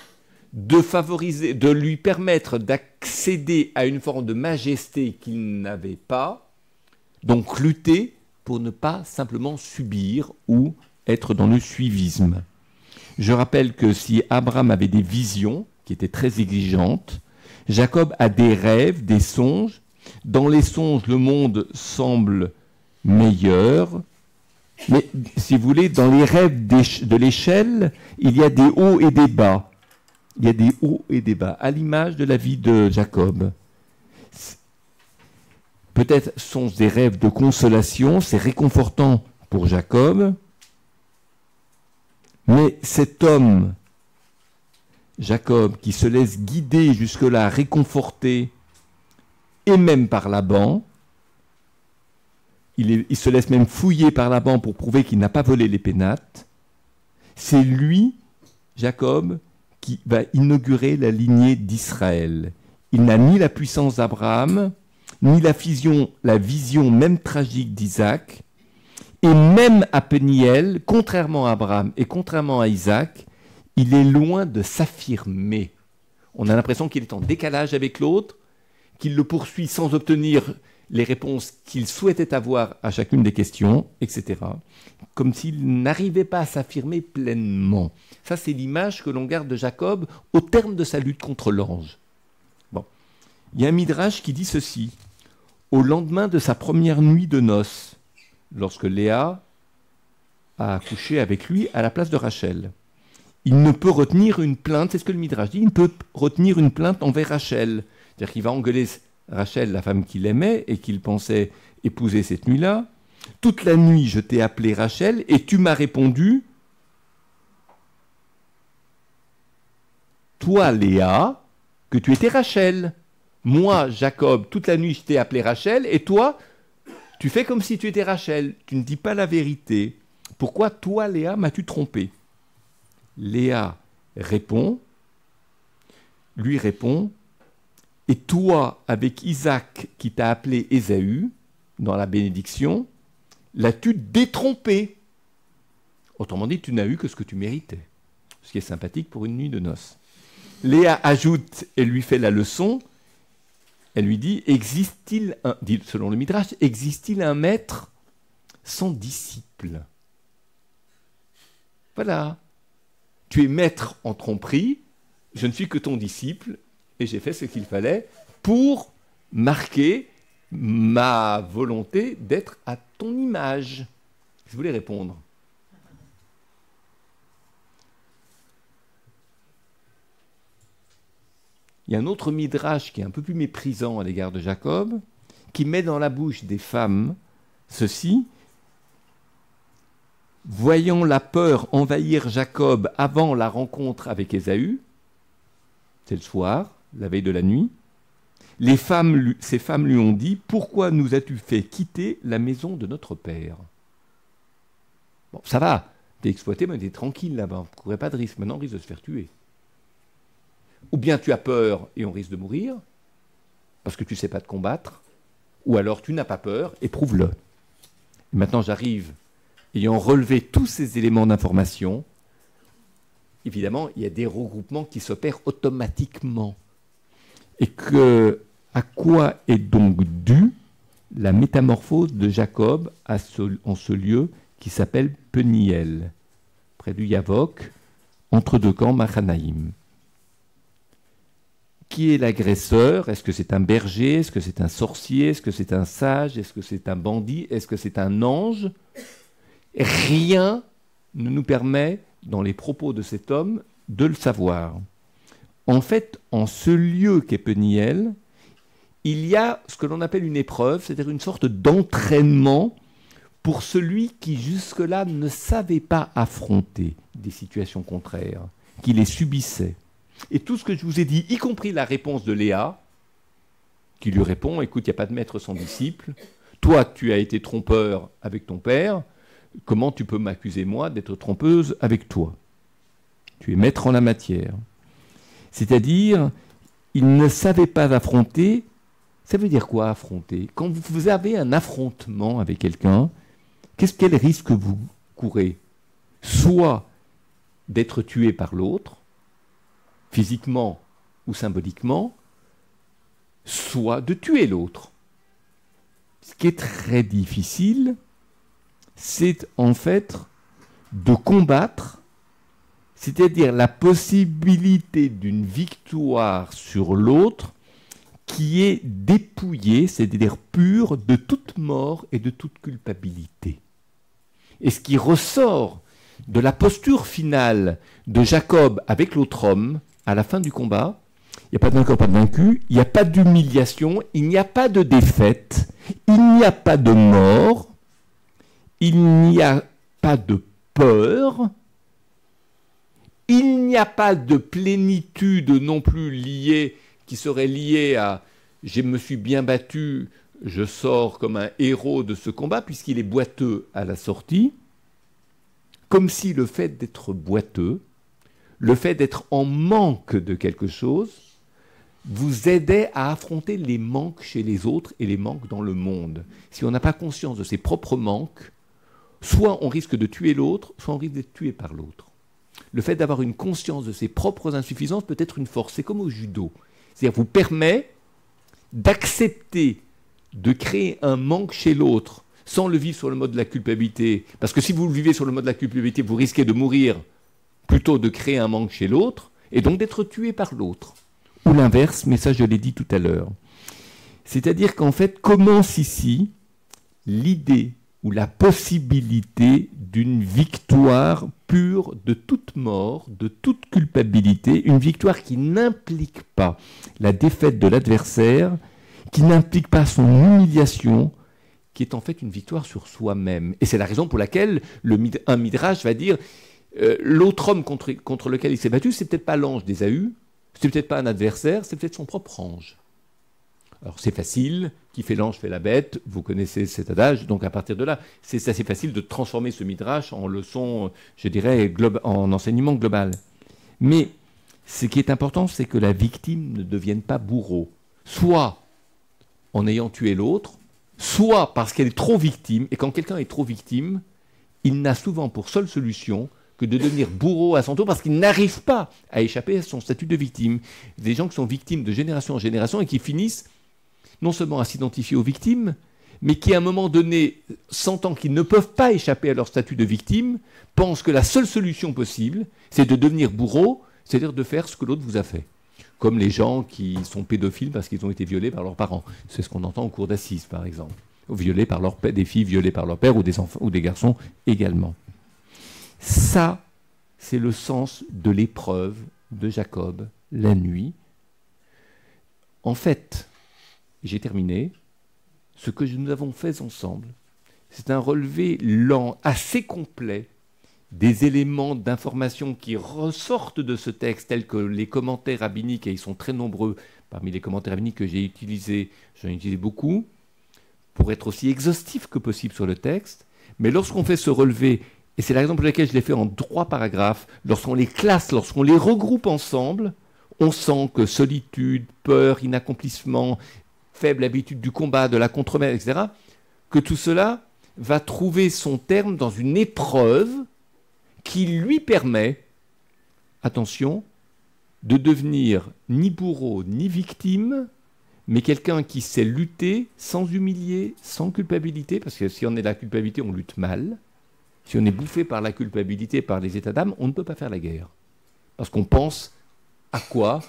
de favoriser, de lui permettre d'accéder à une forme de majesté qu'il n'avait pas, donc lutter pour ne pas simplement subir ou être dans le suivisme. Je rappelle que si Abraham avait des visions qui étaient très exigeantes, Jacob a des rêves, des songes. Dans les songes, le monde semble meilleur, mais si vous voulez, dans les rêves de l'échelle, il y a des hauts et des bas. Il y a des hauts et des bas, à l'image de la vie de Jacob. Peut-être sont des rêves de consolation, c'est réconfortant pour Jacob, mais cet homme, Jacob, qui se laisse guider jusque-là, réconforté, et même par Laban, il, se laisse même fouiller par Laban pour prouver qu'il n'a pas volé les pénates. C'est lui, Jacob, qui va inaugurer la lignée d'Israël. Il n'a ni la puissance d'Abraham, ni la la vision même tragique d'Isaac, et même à Peniel, contrairement à Abraham et contrairement à Isaac, il est loin de s'affirmer. On a l'impression qu'il est en décalage avec l'autre, qu'il le poursuit sans obtenir les réponses qu'il souhaitait avoir à chacune des questions, etc. Comme s'il n'arrivait pas à s'affirmer pleinement. Ça, c'est l'image que l'on garde de Jacob au terme de sa lutte contre l'ange. Bon. Il y a un midrash qui dit ceci. Au lendemain de sa première nuit de noces, lorsque Léa a accouché avec lui à la place de Rachel, il ne peut retenir une plainte, c'est ce que le midrash dit, il ne peut retenir une plainte envers Rachel. C'est-à-dire qu'il va engueuler Rachel, la femme qu'il aimait et qu'il pensait épouser cette nuit-là. Toute la nuit, je t'ai appelé Rachel et tu m'as répondu Toi, Léa, que tu étais Rachel. Moi, Jacob, toute la nuit, je t'ai appelé Rachel et toi, tu fais comme si tu étais Rachel. Tu ne dis pas la vérité. Pourquoi toi, Léa, m'as-tu trompé? Léa répond, lui répond et toi, avec Isaac qui t'a appelé Ésaü, dans la bénédiction, l'as-tu détrompé? Autrement dit, tu n'as eu que ce que tu méritais. Ce qui est sympathique pour une nuit de noces. Léa ajoute et lui fait la leçon. Elle lui dit Existe-t-il un, selon le Midrash, existe-t-il un maître sans disciple? Voilà. Tu es maître en tromperie, je ne suis que ton disciple, et j'ai fait ce qu'il fallait pour marquer ma volonté d'être à ton image. Je voulais répondre. Il y a un autre midrash qui est un peu plus méprisant à l'égard de Jacob, qui met dans la bouche des femmes ceci Voyant la peur envahir Jacob avant la rencontre avec Ésaü, c'est le soir, la veille de la nuit, ces femmes lui ont dit Pourquoi nous as-tu fait quitter la maison de notre père? Bon, ça va, t'es exploité, mais t'es tranquille là-bas, on ne courait pas de risque. Maintenant, on risque de se faire tuer. Ou bien tu as peur et on risque de mourir, parce que tu ne sais pas te combattre, ou alors tu n'as pas peur et prouve-le. Maintenant, j'arrive, ayant relevé tous ces éléments d'information, évidemment, il y a des regroupements qui s'opèrent automatiquement et que à quoi est donc due la métamorphose de Jacob en ce lieu qui s'appelle Peniel, près du Yavok, entre deux camps Machanaïm. Qui est l'agresseur? Est-ce que c'est un berger? Est-ce que c'est un sorcier? Est-ce que c'est un sage? Est-ce que c'est un bandit? Est-ce que c'est un ange? Rien ne nous permet, dans les propos de cet homme, de le savoir. En fait, en ce lieu qu'est Peniel, il y a ce que l'on appelle une épreuve, c'est-à-dire une sorte d'entraînement pour celui qui jusque-là ne savait pas affronter des situations contraires, qui les subissait. Et tout ce que je vous ai dit, y compris la réponse de Léa, qui lui répond, écoute, il n'y a pas de maître sans disciple, toi tu as été trompeur avec ton père, comment tu peux m'accuser moi d'être trompeuse avec toi? Tu es maître en la matière. C'est-à-dire, il ne savait pas affronter. Ça veut dire quoi affronter? Quand vous avez un affrontement avec quelqu'un, qu'est-ce quel risque vous courez? Soit d'être tué par l'autre, physiquement ou symboliquement, soit de tuer l'autre. Ce qui est très difficile, c'est en fait de combattre c'est-à-dire la possibilité d'une victoire sur l'autre qui est dépouillée, c'est-à-dire pure de toute mort et de toute culpabilité. Et ce qui ressort de la posture finale de Jacob avec l'autre homme à la fin du combat, il n'y a pas de pas de vaincu, il n'y a pas d'humiliation, il n'y a pas de défaite, il n'y a pas de mort, il n'y a pas de peur, il n'y a pas de plénitude non plus liée, qui serait liée à je me suis bien battu, je sors comme un héros de ce combat, puisqu'il est boiteux à la sortie, comme si le fait d'être boiteux, le fait d'être en manque de quelque chose, vous aidait à affronter les manques chez les autres et les manques dans le monde. Si on n'a pas conscience de ses propres manques, soit on risque de tuer l'autre, soit on risque d'être tué par l'autre le fait d'avoir une conscience de ses propres insuffisances peut être une force. C'est comme au judo. C'est-à-dire vous permet d'accepter de créer un manque chez l'autre sans le vivre sur le mode de la culpabilité. Parce que si vous le vivez sur le mode de la culpabilité, vous risquez de mourir plutôt de créer un manque chez l'autre et donc d'être tué par l'autre. Ou l'inverse, mais ça je l'ai dit tout à l'heure. C'est-à-dire qu'en fait commence ici l'idée ou la possibilité d'une victoire pure de toute mort, de toute culpabilité, une victoire qui n'implique pas la défaite de l'adversaire, qui n'implique pas son humiliation, qui est en fait une victoire sur soi-même. Et c'est la raison pour laquelle le, un midrash va dire euh, l'autre homme contre, contre, lequel il s'est battu, c'est peut-être pas l'ange d'Ésaü, c'est peut-être pas un adversaire, c'est peut-être son propre ange. Alors c'est facile, qui fait l'ange fait la bête, vous connaissez cet adage, donc à partir de là, c'est assez facile de transformer ce midrash en leçon, je dirais, en enseignement global. Mais ce qui est important, c'est que la victime ne devienne pas bourreau, soit en ayant tué l'autre, soit parce qu'elle est trop victime, et quand quelqu'un est trop victime, il n'a souvent pour seule solution que de devenir bourreau à son tour parce qu'il n'arrive pas à échapper à son statut de victime. Des gens qui sont victimes de génération en génération et qui finissent non seulement à s'identifier aux victimes, mais qui à un moment donné, sentant qu'ils ne peuvent pas échapper à leur statut de victime, pensent que la seule solution possible, c'est de devenir bourreau, c'est-à-dire de faire ce que l'autre vous a fait comme les gens qui sont pédophiles parce qu'ils ont été violés par leurs parents. C'est ce qu'on entend au cours d'assises, par exemple. Des filles violées par leur père ou des, enfants, ou des garçons également. Ça, c'est le sens de l'épreuve de Jacob la nuit. En fait, j'ai terminé, ce que nous avons fait ensemble, c'est un relevé lent, assez complet des éléments d'information qui ressortent de ce texte, tels que les commentaires rabbiniques, et ils sont très nombreux parmi les commentaires rabbiniques que j'ai utilisés, j'en ai utilisé beaucoup, pour être aussi exhaustif que possible sur le texte. Mais lorsqu'on fait ce relevé, et c'est la raison pour laquelle je l'ai fait en trois paragraphes, lorsqu'on les classe, lorsqu'on les regroupe ensemble, on sent que solitude, peur, inaccomplissement, faible habitude du combat, de la contremaître, etc., que tout cela va trouver son terme dans une épreuve qui lui permet, attention, de devenir ni bourreau ni victime, mais quelqu'un qui sait lutter sans humilier, sans culpabilité, parce que si on est la culpabilité, on lutte mal. Si on est bouffé par la culpabilité, par les états d'âme, on ne peut pas faire la guerre. Parce qu'on pense à quoi?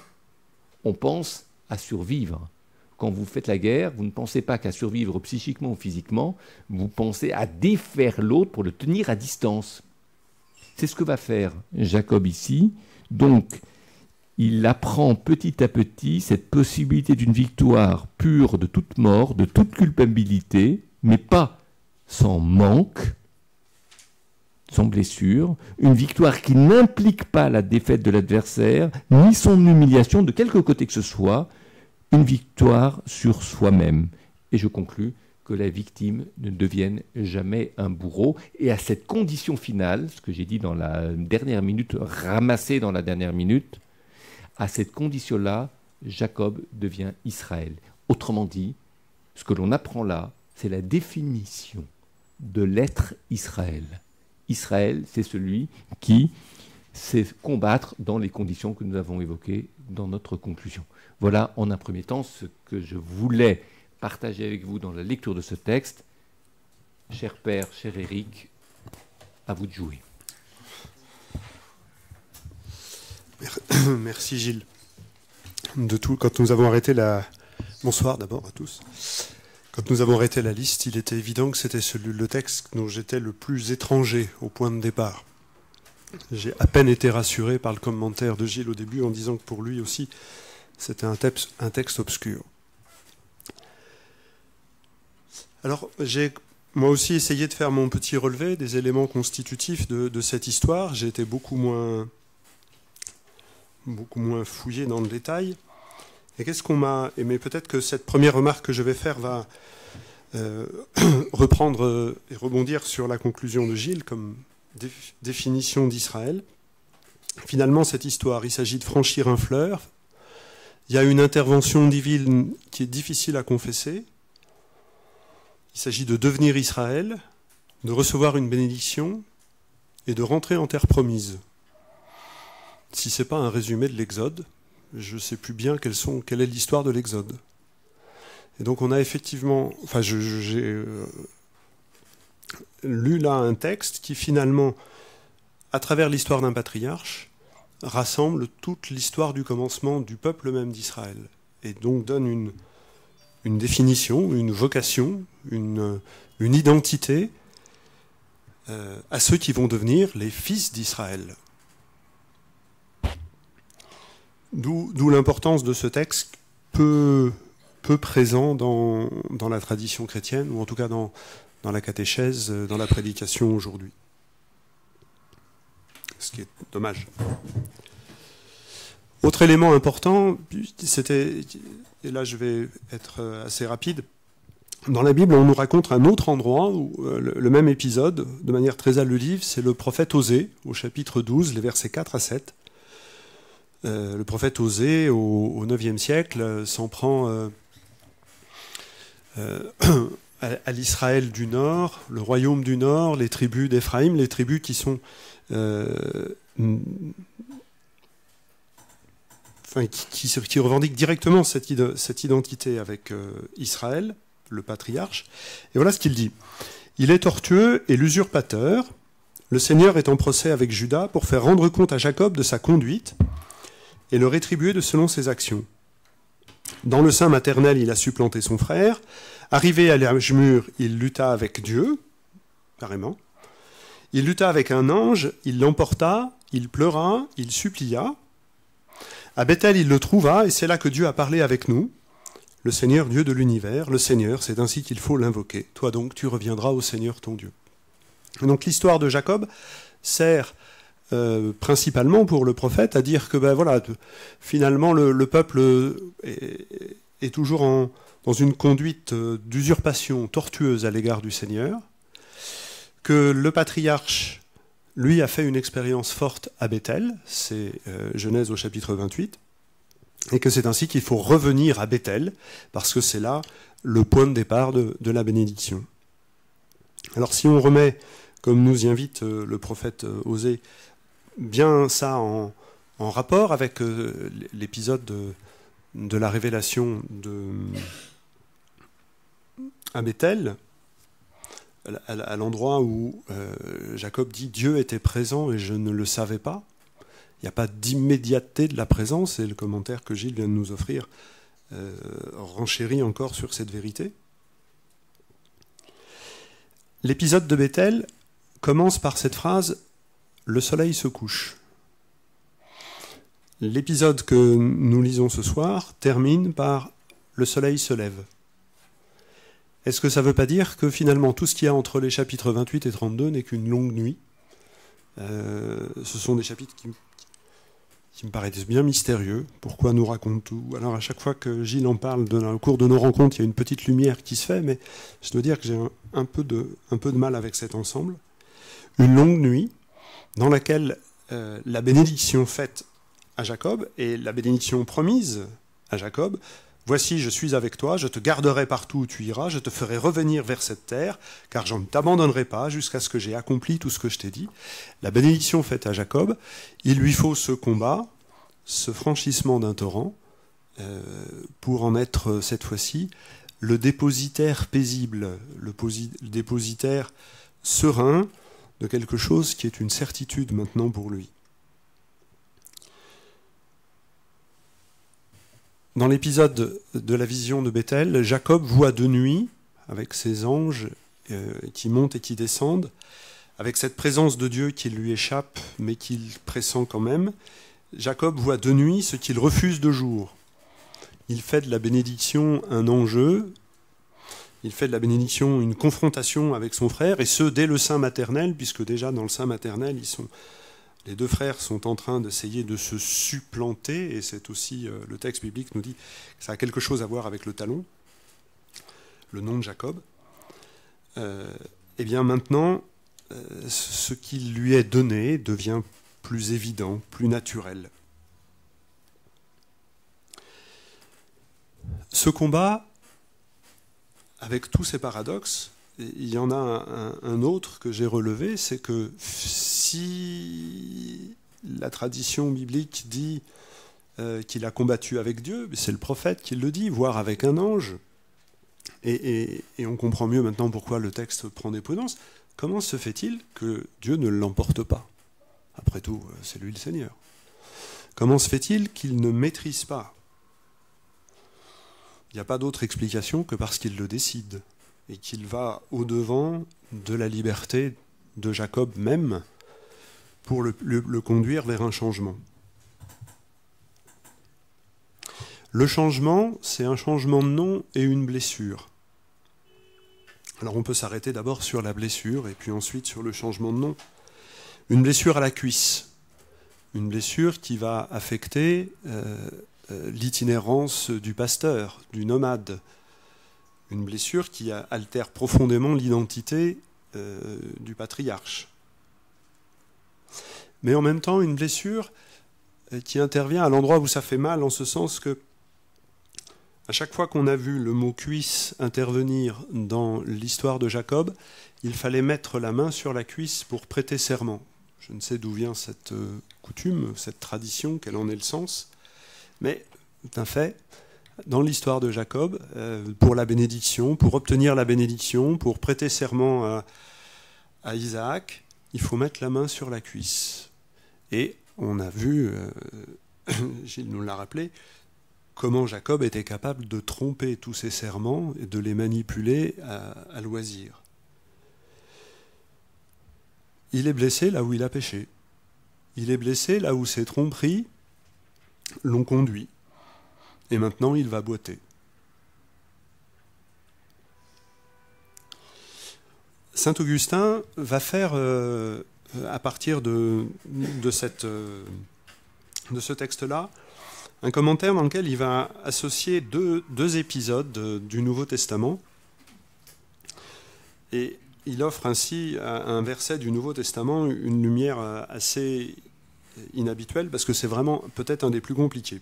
On pense à survivre. Quand vous faites la guerre, vous ne pensez pas qu'à survivre psychiquement ou physiquement, vous pensez à défaire l'autre pour le tenir à distance. C'est ce que va faire Jacob ici. Donc, il apprend petit à petit cette possibilité d'une victoire pure de toute mort, de toute culpabilité, mais pas sans manque, sans blessure, une victoire qui n'implique pas la défaite de l'adversaire, ni son humiliation de quelque côté que ce soit, une victoire sur soi-même. Et je conclus, que la victime ne devienne jamais un bourreau. Et à cette condition finale, ce que j'ai dit dans la dernière minute, ramassé dans la dernière minute, à cette condition-là, Jacob devient Israël. Autrement dit, ce que l'on apprend là, c'est la définition de l'être Israël. Israël, c'est celui qui sait combattre dans les conditions que nous avons évoquées dans notre conclusion. Voilà en un premier temps ce que je voulais partager avec vous dans la lecture de ce texte. Cher Père, cher Éric, à vous de jouer. Merci Gilles. De tout, quand nous avons arrêté la. Bonsoir d'abord à tous. Quand nous avons arrêté la liste, il était évident que c'était le texte dont j'étais le plus étranger au point de départ. J'ai à peine été rassuré par le commentaire de Gilles au début en disant que pour lui aussi, c'était un texte, obscur. Alors, j'ai moi aussi essayé de faire mon petit relevé des éléments constitutifs de, cette histoire. J'ai été beaucoup moins, fouillé dans le détail. Et qu'est-ce qu'on m'a aimé? Peut-être que cette première remarque que je vais faire va euh, reprendre et rebondir sur la conclusion de Gilles comme définition d'Israël. Finalement, cette histoire, il s'agit de franchir un fleuve. Il y a une intervention divine qui est difficile à confesser, il s'agit de devenir Israël, de recevoir une bénédiction et de rentrer en terre promise. Si ce n'est pas un résumé de l'Exode, je ne sais plus bien quelle est l'histoire de l'Exode. Et donc on a effectivement, enfin j'ai euh, lu là un texte qui finalement, à travers l'histoire d'un patriarche, rassemble toute l'histoire du commencement du peuple même d'Israël. Et donc donne une, définition, une vocation, une, identité euh, à ceux qui vont devenir les fils d'Israël. D'où l'importance de ce texte peu, peu présent dans, dans, la tradition chrétienne, ou en tout cas dans, dans la catéchèse, euh, dans la prédication aujourd'hui. Ce qui est dommage. Autre élément important, c'était, et là je vais être assez rapide, dans la Bible, on nous raconte un autre endroit, où, euh, le, même épisode, de manière très allusive, c'est le prophète Osée, au chapitre 12, les versets 4 à 7. Euh, le prophète Osée, au, IXe siècle, euh, s'en prend à, l'Israël du Nord, le royaume du Nord, les tribus d'Éphraïm, les tribus qui sont qui, qui, revendiquent directement cette, identité avec Israël le patriarche. Et voilà ce qu'il dit. Il est tortueux et l'usurpateur. Le Seigneur est en procès avec Judas pour faire rendre compte à Jacob de sa conduite et le rétribuer de selon ses actions. Dans le sein maternel, il a supplanté son frère. Arrivé à l'âge mûr, il lutta avec Dieu, carrément. Il lutta avec un ange, il l'emporta, il pleura, il supplia. À Bethel, il le trouva, et c'est là que Dieu a parlé avec nous le Seigneur Dieu de l'univers, le Seigneur, c'est ainsi qu'il faut l'invoquer. Toi donc, tu reviendras au Seigneur ton Dieu. donc l'histoire de Jacob sert euh, principalement pour le prophète à dire que ben finalement le, peuple est, toujours dans une conduite euh, d'usurpation tortueuse à l'égard du Seigneur, que le patriarche, lui, a fait une expérience forte à Bethel, c'est euh, Genèse au chapitre 28, et que c'est ainsi qu'il faut revenir à Bethel, parce que c'est là le point de départ de, la bénédiction. Alors si on remet, comme nous y invite euh, le prophète euh, Osée, bien ça en, rapport avec l'épisode de, la révélation à Bethel, à, l'endroit où Jacob dit Dieu était présent et je ne le savais pas, il n'y a pas d'immédiateté de la présence, et le commentaire que Gilles vient de nous offrir euh, renchérit encore sur cette vérité. L'épisode de Bethel commence par cette phrase Le soleil se couche. L'épisode que nous lisons ce soir termine par Le soleil se lève. Est-ce que ça ne veut pas dire que finalement tout ce qu'il y a entre les chapitres 28 et 32 n'est qu'une longue nuit? Euh, Ce sont des chapitres qui me paraissent bien mystérieux. Pourquoi nous raconte tout? Alors à chaque fois que Gilles en parle dans le cours de nos rencontres, il y a une petite lumière qui se fait, mais je dois dire que j'ai un, peu de, un peu de mal avec cet ensemble. Une longue nuit dans laquelle euh, la bénédiction faite à Jacob et la bénédiction promise à Jacob Voici, je suis avec toi, je te garderai partout où tu iras, je te ferai revenir vers cette terre, car je ne t'abandonnerai pas jusqu'à ce que j'ai accompli tout ce que je t'ai dit. La bénédiction faite à Jacob, il lui faut ce combat, ce franchissement d'un torrent, euh, pour en être cette fois-ci le dépositaire paisible, le, le dépositaire serein de quelque chose qui est une certitude maintenant pour lui. Dans l'épisode de la vision de Bethel, Jacob voit de nuit, avec ses anges euh, qui montent et qui descendent, avec cette présence de Dieu qui lui échappe, mais qu'il pressent quand même, Jacob voit de nuit ce qu'il refuse de jour. Il fait de la bénédiction un enjeu, il fait de la bénédiction une confrontation avec son frère, et ce dès le sein maternel, puisque déjà dans le sein maternel, ils sont les deux frères sont en train d'essayer de se supplanter, et c'est aussi, euh, le texte biblique nous dit que ça a quelque chose à voir avec le talon, le nom de Jacob. Euh, eh bien maintenant, euh, ce qui lui est donné devient plus évident, plus naturel. Ce combat, avec tous ces paradoxes, il y en a un, autre que j'ai relevé, c'est que si la tradition biblique dit euh, qu'il a combattu avec Dieu, c'est le prophète qui le dit, voire avec un ange, et, on comprend mieux maintenant pourquoi le texte prend des prudences, comment se fait-il que Dieu ne l'emporte pas? Après tout, c'est lui le Seigneur. Comment se fait-il qu'il ne maîtrise pas? Il n'y a pas d'autre explication que parce qu'il le décide et qu'il va au-devant de la liberté de Jacob même pour le, conduire vers un changement. Le changement, c'est un changement de nom et une blessure. Alors on peut s'arrêter d'abord sur la blessure et puis ensuite sur le changement de nom. Une blessure à la cuisse, une blessure qui va affecter euh, euh, l'itinérance du pasteur, du nomade, une blessure qui altère profondément l'identité euh, du patriarche. Mais en même temps, une blessure qui intervient à l'endroit où ça fait mal, en ce sens que à chaque fois qu'on a vu le mot cuisse intervenir dans l'histoire de Jacob, il fallait mettre la main sur la cuisse pour prêter serment. Je ne sais d'où vient cette euh, coutume, cette tradition, quel en est le sens, mais c'est un fait. Dans l'histoire de Jacob, euh, pour la bénédiction, pour obtenir la bénédiction, pour prêter serment à, Isaac, il faut mettre la main sur la cuisse. Et on a vu, euh, Gilles nous l'a rappelé, comment Jacob était capable de tromper tous ses serments et de les manipuler à, loisir. Il est blessé là où il a péché. Il est blessé là où ses tromperies l'ont conduit. Et maintenant, il va boiter. Saint Augustin va faire, euh, à partir euh, de ce texte-là, un commentaire dans lequel il va associer deux, épisodes du Nouveau Testament. Et il offre ainsi à un verset du Nouveau Testament une lumière assez inhabituelle, parce que c'est vraiment peut-être un des plus compliqués.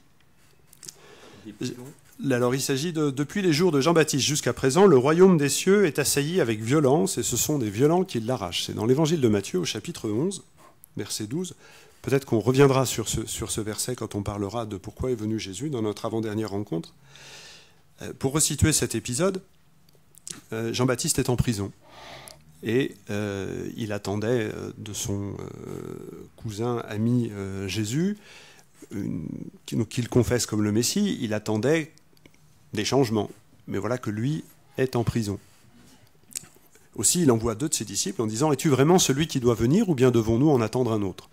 Alors il s'agit de depuis les jours de Jean-Baptiste jusqu'à présent, le royaume des cieux est assailli avec violence, et ce sont des violents qui l'arrachent. C'est dans l'évangile de Matthieu au chapitre 11, verset 12. Peut-être qu'on reviendra sur ce, sur ce verset quand on parlera de pourquoi est venu Jésus dans notre avant-dernière rencontre. Euh, pour resituer cet épisode, euh, Jean-Baptiste est en prison et euh, il attendait de son cousin ami Jésus qu'il confesse comme le Messie, il attendait des changements. Mais voilà que lui est en prison. Aussi, il envoie deux de ses disciples en disant Es-tu vraiment celui qui doit venir ou bien devons-nous en attendre un autre?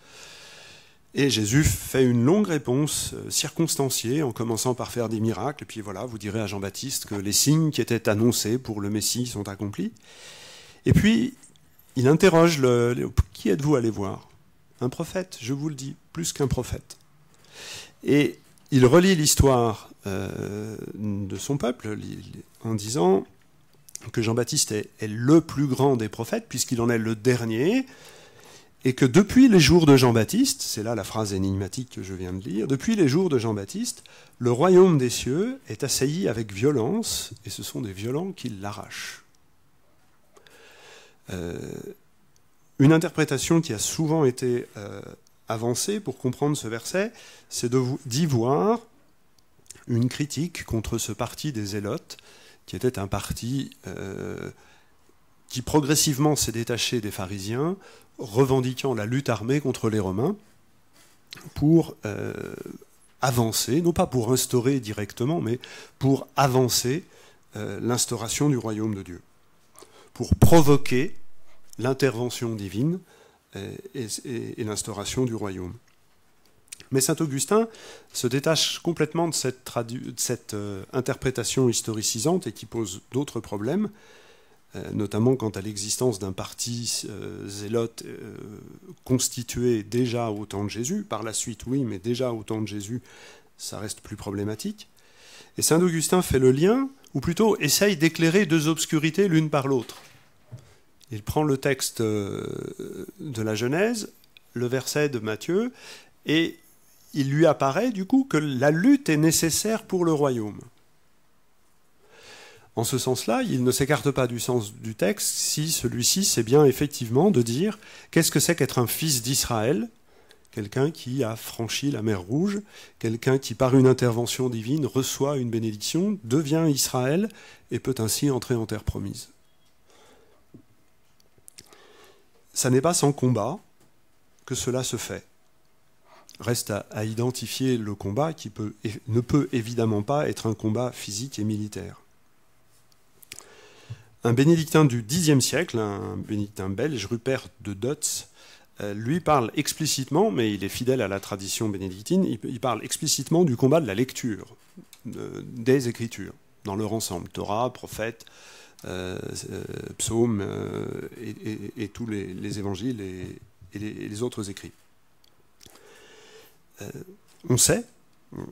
Et Jésus fait une longue réponse euh, circonstanciée en commençant par faire des miracles. Et puis voilà, vous direz à Jean-Baptiste que les signes qui étaient annoncés pour le Messie sont accomplis. Et puis, il interroge le, qui êtes-vous allé voir? Un prophète, je vous le dis, plus qu'un prophète. Et il relie l'histoire euh, de son peuple en disant que Jean-Baptiste est, le plus grand des prophètes, puisqu'il en est le dernier, et que depuis les jours de Jean-Baptiste, c'est là la phrase énigmatique que je viens de lire, depuis les jours de Jean-Baptiste, le royaume des cieux est assailli avec violence, et ce sont des violents qui l'arrachent. Euh, une interprétation qui a souvent été euh, avancée pour comprendre ce verset, c'est d'y voir une critique contre ce parti des Zélotes, qui était un parti euh, qui progressivement s'est détaché des pharisiens, revendiquant la lutte armée contre les Romains pour euh, avancer, non pas pour instaurer directement, mais pour avancer euh, l'instauration du royaume de Dieu, pour provoquer l'intervention divine euh, et, l'instauration du royaume. Mais saint Augustin se détache complètement de cette, cette interprétation historicisante et qui pose d'autres problèmes, euh, notamment quant à l'existence d'un parti euh, zélote euh, constitué déjà au temps de Jésus. Par la suite, oui, mais déjà au temps de Jésus, ça reste plus problématique. Et Saint Augustin fait le lien, ou plutôt essaye d'éclairer deux obscurités l'une par l'autre. Il prend le texte de la Genèse, le verset de Matthieu, et il lui apparaît du coup que la lutte est nécessaire pour le royaume. En ce sens-là, il ne s'écarte pas du sens du texte si celui-ci c'est bien effectivement de dire qu'est-ce que c'est qu'être un fils d'Israël? Quelqu'un qui a franchi la mer Rouge, quelqu'un qui par une intervention divine reçoit une bénédiction, devient Israël et peut ainsi entrer en terre promise. Ça n'est pas sans combat que cela se fait. Reste à, identifier le combat qui ne peut évidemment pas être un combat physique et militaire. Un bénédictin du Xe siècle, un bénédictin belge, Rupert de Dutz, euh, lui parle explicitement, mais il est fidèle à la tradition bénédictine, il, parle explicitement du combat de la lecture des Écritures, dans leur ensemble, Torah, prophète, euh, euh, psaumes et, tous les, évangiles et, les, autres écrits. on sait,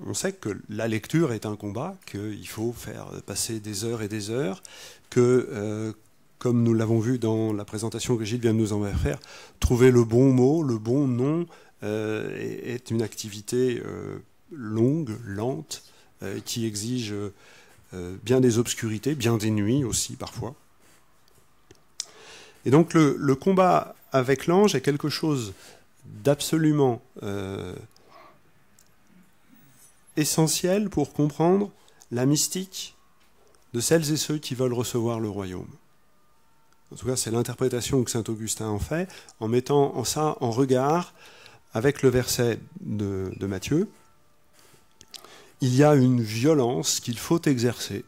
on sait que la lecture est un combat, qu'il faut faire passer des heures et des heures, que comme nous l'avons vu dans la présentation que Gilles vient de nous en faire, trouver le bon mot, le bon nom euh, est une activité euh, longue, lente, euh, qui exige bien des obscurités, bien des nuits aussi parfois. Et donc le, combat avec l'ange est quelque chose d'absolument essentiel pour comprendre la mystique de celles et ceux qui veulent recevoir le royaume. En tout cas, c'est l'interprétation que saint Augustin en fait, en mettant ça en regard avec le verset de, Matthieu. Il y a une violence qu'il faut exercer,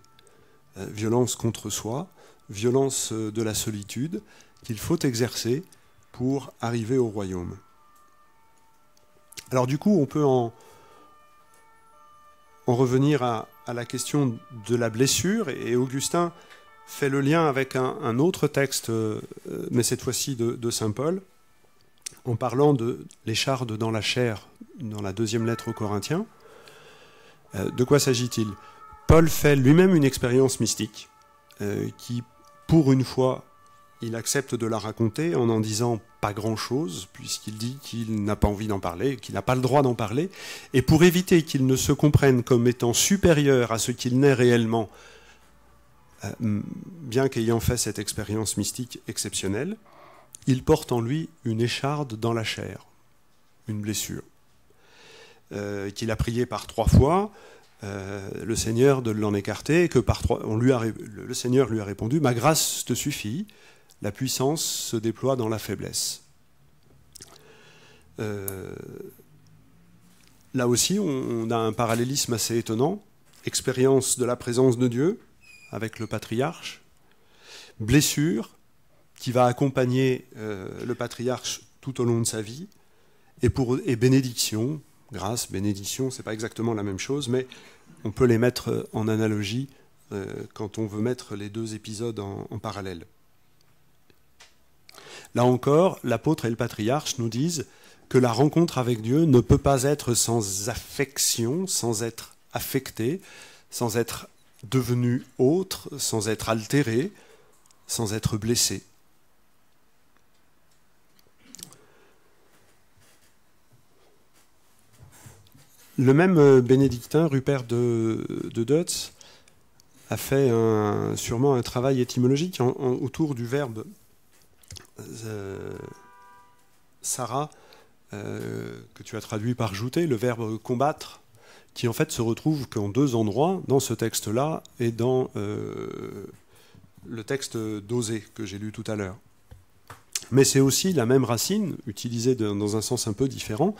euh, violence contre soi, violence euh, de la solitude, qu'il faut exercer pour arriver au royaume. Alors du coup, on peut en, en revenir à, la question de la blessure, et Augustin fait le lien avec un, autre texte, euh, mais cette fois-ci de, Saint Paul, en parlant de l'écharde dans la chair, dans la deuxième lettre aux Corinthiens. Euh, de quoi s'agit-il? Paul fait lui-même une expérience mystique, euh, qui, pour une fois, il accepte de la raconter en en disant pas grand-chose, puisqu'il dit qu'il n'a pas envie d'en parler, qu'il n'a pas le droit d'en parler, et pour éviter qu'il ne se comprenne comme étant supérieur à ce qu'il n'est réellement, euh, bien qu'ayant fait cette expérience mystique exceptionnelle, il porte en lui une écharde dans la chair, une blessure, euh, qu'il a prié par trois fois, euh, le Seigneur de l'en écarter, et que par trois, le Seigneur lui a répondu Ma grâce te suffit, la puissance se déploie dans la faiblesse. là aussi, on a un parallélisme assez étonnant. Expérience de la présence de Dieu, avec le patriarche, blessure qui va accompagner euh, le patriarche tout au long de sa vie, et, pour, et bénédiction, grâce, bénédiction, c'est pas exactement la même chose, mais on peut les mettre en analogie euh, quand on veut mettre les deux épisodes en parallèle. Là encore, l'apôtre et le patriarche nous disent que la rencontre avec Dieu ne peut pas être sans affection, sans être affecté, sans être devenu autre sans être altéré, sans être blessé. Le même euh, bénédictin, Rupert de, de Dutz, a fait sûrement un travail étymologique autour du verbe euh, Sarah, euh, que tu as traduit par jouter, le verbe combattre, qui en fait se retrouve qu'en deux endroits, dans ce texte-là et dans le texte d'Osée que j'ai lu tout à l'heure. Mais c'est aussi la même racine, utilisée dans un sens un peu différent,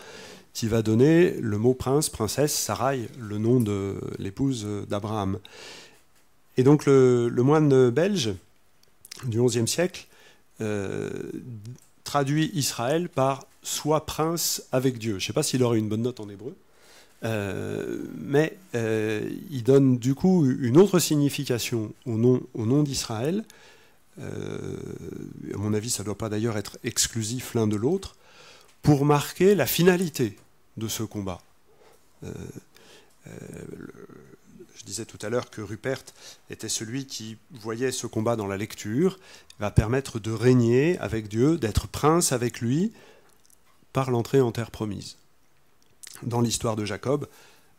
qui va donner le mot prince, princesse, Sarai, le nom de l'épouse d'Abraham. Et donc le, moine belge du XIe siècle euh, traduit Israël par Sois prince avec Dieu. Je ne sais pas s'il aurait une bonne note en hébreu. Euh, mais euh, il donne du coup une autre signification au nom, au nom d'Israël. À mon avis, ça ne doit pas d'ailleurs être exclusif l'un de l'autre, pour marquer la finalité de ce combat. je disais tout à l'heure que Rupert était celui qui voyait ce combat dans la lecture, va permettre de régner avec Dieu, d'être prince avec lui, par l'entrée en terre promise dans l'histoire de Jacob,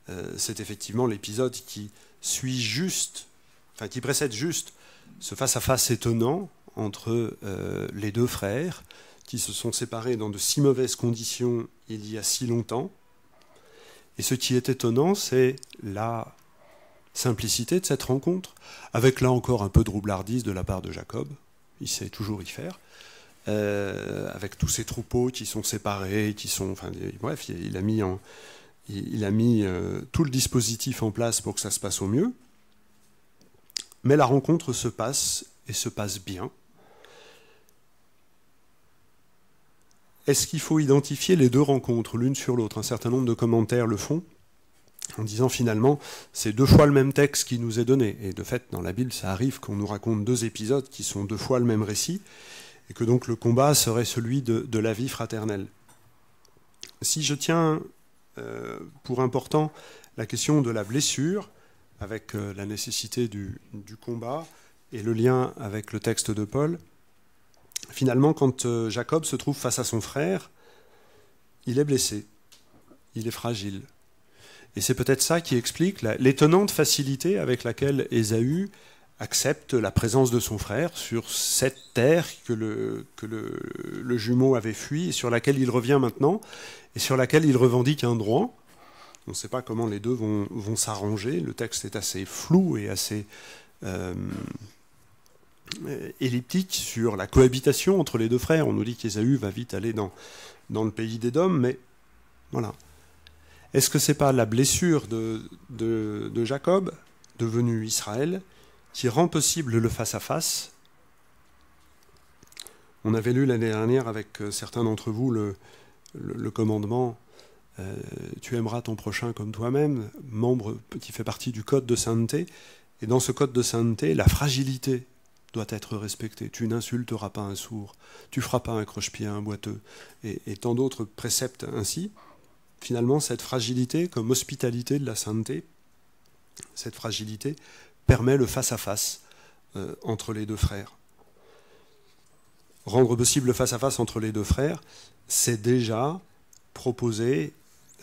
euh, c'est effectivement l'épisode qui suit juste, enfin qui précède juste ce face-à-face étonnant entre euh, les deux frères, qui se sont séparés dans de si mauvaises conditions il y a si longtemps. Et ce qui est étonnant, c'est la simplicité de cette rencontre, avec là encore un peu de roublardise de la part de Jacob, il sait toujours y faire, euh, avec tous ces troupeaux qui sont séparés, qui sont, bref, il a mis, en, il, a mis euh, tout le dispositif en place pour que ça se passe au mieux. Mais la rencontre se passe et se passe bien. Est-ce qu'il faut identifier les deux rencontres l'une sur l'autre? Un certain nombre de commentaires le font en disant finalement c'est deux fois le même texte qui nous est donné. Et de fait, dans la Bible, ça arrive qu'on nous raconte deux épisodes qui sont deux fois le même récit, et que donc le combat serait celui de, la vie fraternelle. Si je tiens euh, pour important la question de la blessure, avec euh, la nécessité du, combat et le lien avec le texte de Paul, finalement, quand euh, Jacob se trouve face à son frère, il est blessé, il est fragile. Et c'est peut-être ça qui explique l'étonnante facilité avec laquelle Ésaü accepte la présence de son frère sur cette terre que, le, que le, jumeau avait fui et sur laquelle il revient maintenant et sur laquelle il revendique un droit. On ne sait pas comment les deux vont, vont s'arranger. Le texte est assez flou et assez euh, elliptique sur la cohabitation entre les deux frères. On nous dit qu'Ésaü va vite aller dans, le pays des Dômes, mais voilà. Est-ce que ce n'est pas la blessure de, Jacob, devenu Israël, qui rend possible le face-à-face? On avait lu l'année dernière avec euh, certains d'entre vous le, le, commandement euh, Tu aimeras ton prochain comme toi-même, membre qui fait partie du code de sainteté. Et dans ce code de sainteté, la fragilité doit être respectée. Tu n'insulteras pas un sourd, tu feras pas un croche-pied à un boiteux, et tant d'autres préceptes ainsi finalement, cette fragilité comme hospitalité de la sainteté, cette fragilité permet le face-à-face euh, entre les deux frères. Rendre possible le face-à-face entre les deux frères, c'est déjà proposer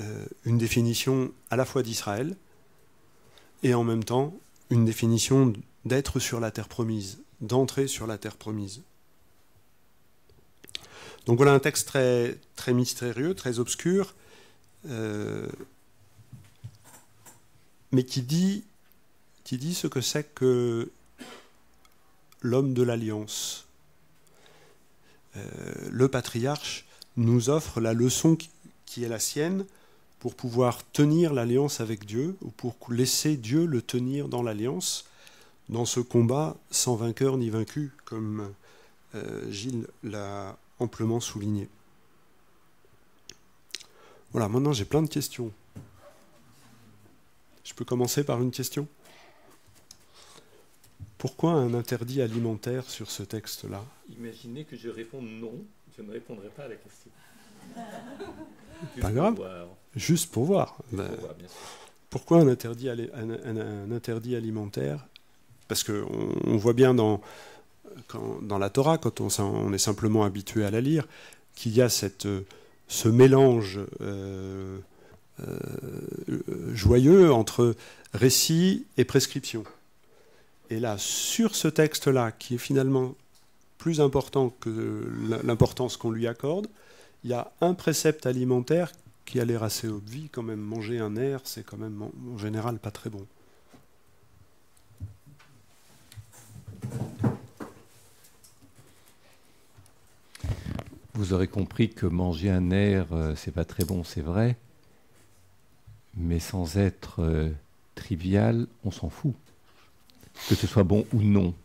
euh, une définition à la fois d'Israël et en même temps une définition d'être sur la terre promise, d'entrer sur la terre promise. Donc voilà un texte très, mystérieux, très obscur, euh, mais qui dit, qui dit ce que c'est que l'homme de l'alliance. Euh, le patriarche nous offre la leçon qui est la sienne pour pouvoir tenir l'alliance avec Dieu, ou pour laisser Dieu le tenir dans l'alliance, dans ce combat sans vainqueur ni vaincu, comme euh, Gilles l'a amplement souligné. Voilà, maintenant j'ai plein de questions. Je peux commencer par une question? Pourquoi un interdit alimentaire sur ce texte-là? Imaginez que je réponde non, je ne répondrai pas à la question. pas grave, juste pour voir. Ben, pourquoi un interdit, un, interdit alimentaire Parce qu'on on voit bien dans, la Torah, quand on, est simplement habitué à la lire, qu'il y a cette ce mélange euh, euh, joyeux entre récit et prescription. Et là, sur ce texte-là, qui est finalement plus important que l'importance qu'on lui accorde, il y a un précepte alimentaire qui a l'air assez obvi, quand même manger un air, c'est quand même en général pas très bon. Vous aurez compris que manger un air, euh, c'est pas très bon, c'est vrai, mais sans être euh, trivial, on s'en fout. Que ce soit bon ou non,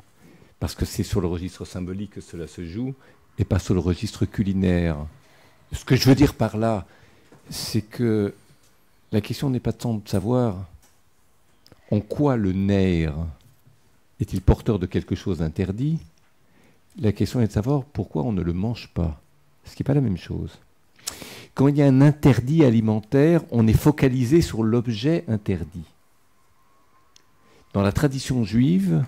parce que c'est sur le registre symbolique que cela se joue, et pas sur le registre culinaire. Ce que je veux dire par là, c'est que la question n'est pas tant de savoir en quoi le nerf est-il porteur de quelque chose d'interdit. La question est de savoir pourquoi on ne le mange pas ce qui n'est pas la même chose. Quand il y a un interdit alimentaire, on est focalisé sur l'objet interdit. Dans la tradition juive,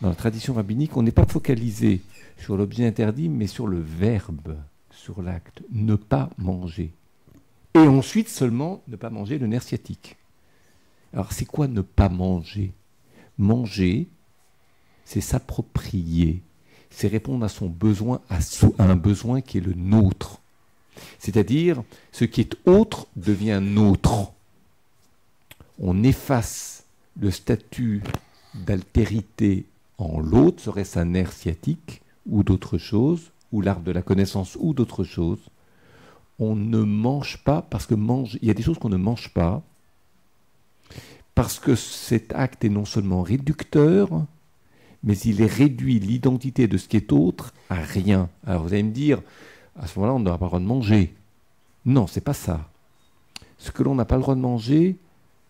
dans la tradition rabbinique, on n'est pas focalisé sur l'objet interdit, mais sur le verbe, sur l'acte, ne pas manger. Et ensuite seulement ne pas manger le nerf sciatique. Alors c'est quoi ne pas manger? Manger, c'est s'approprier, c'est répondre à son besoin, à, un besoin qui est le nôtre. C'est-à-dire, ce qui est autre devient nôtre. On efface le statut d'altérité en l'autre, serait-ce un nerf sciatique ou d'autre chose, ou l'arbre de la connaissance ou d'autre chose. On ne mange pas parce que mange, il y a des choses qu'on ne mange pas parce que cet acte est non seulement réducteur, mais il réduit l'identité de ce qui est autre à rien. Alors vous allez me dire, à ce moment-là, on n'a pas le droit de manger. Non, c'est pas ça. Ce que l'on n'a pas le droit de manger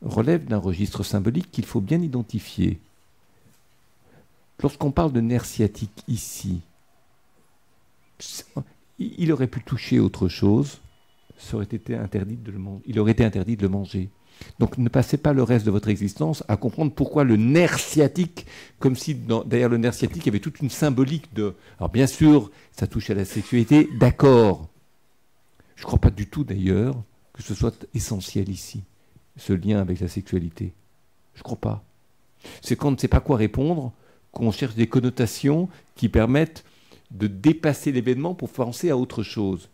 relève d'un registre symbolique qu'il faut bien identifier. Lorsqu'on parle de nerf sciatique ici, il aurait pu toucher autre chose, été interdit il aurait été interdit de le manger. Donc ne passez pas le reste de votre existence à comprendre pourquoi le nerf sciatique, comme si derrière le nerf sciatique, il y avait toute une symbolique de... Alors bien sûr, ça touche à la sexualité, d'accord. Je ne crois pas du tout d'ailleurs que ce soit essentiel ici, ce lien avec la sexualité. Je ne crois pas. C'est quand on ne sait pas quoi répondre qu'on cherche des connotations qui permettent de dépasser l'événement pour penser à autre chose.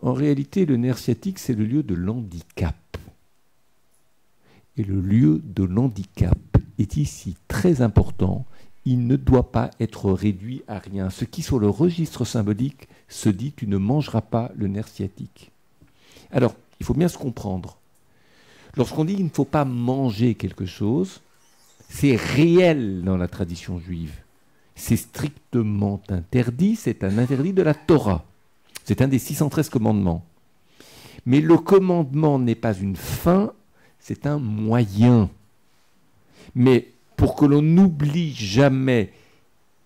En réalité, le nerf sciatique, c'est le lieu de l'handicap. Et le lieu de l'handicap est ici très important. Il ne doit pas être réduit à rien. Ce qui, sur le registre symbolique, se dit tu ne mangeras pas le nerf sciatique. Alors, il faut bien se comprendre. Lorsqu'on dit qu'il ne faut pas manger quelque chose, c'est réel dans la tradition juive. C'est strictement interdit, c'est un interdit de la Torah. C'est un des 613 commandements. Mais le commandement n'est pas une fin c'est un moyen. Mais pour que l'on n'oublie jamais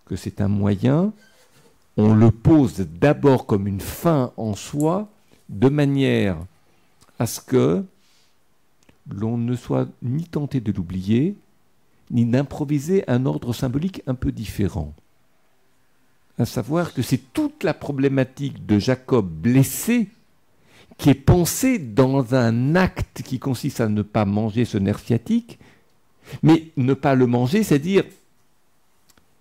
que c'est un moyen, on le pose d'abord comme une fin en soi, de manière à ce que l'on ne soit ni tenté de l'oublier, ni d'improviser un ordre symbolique un peu différent. À savoir que c'est toute la problématique de Jacob blessé qui est pensé dans un acte qui consiste à ne pas manger ce nerf sciatique, mais ne pas le manger, c'est dire,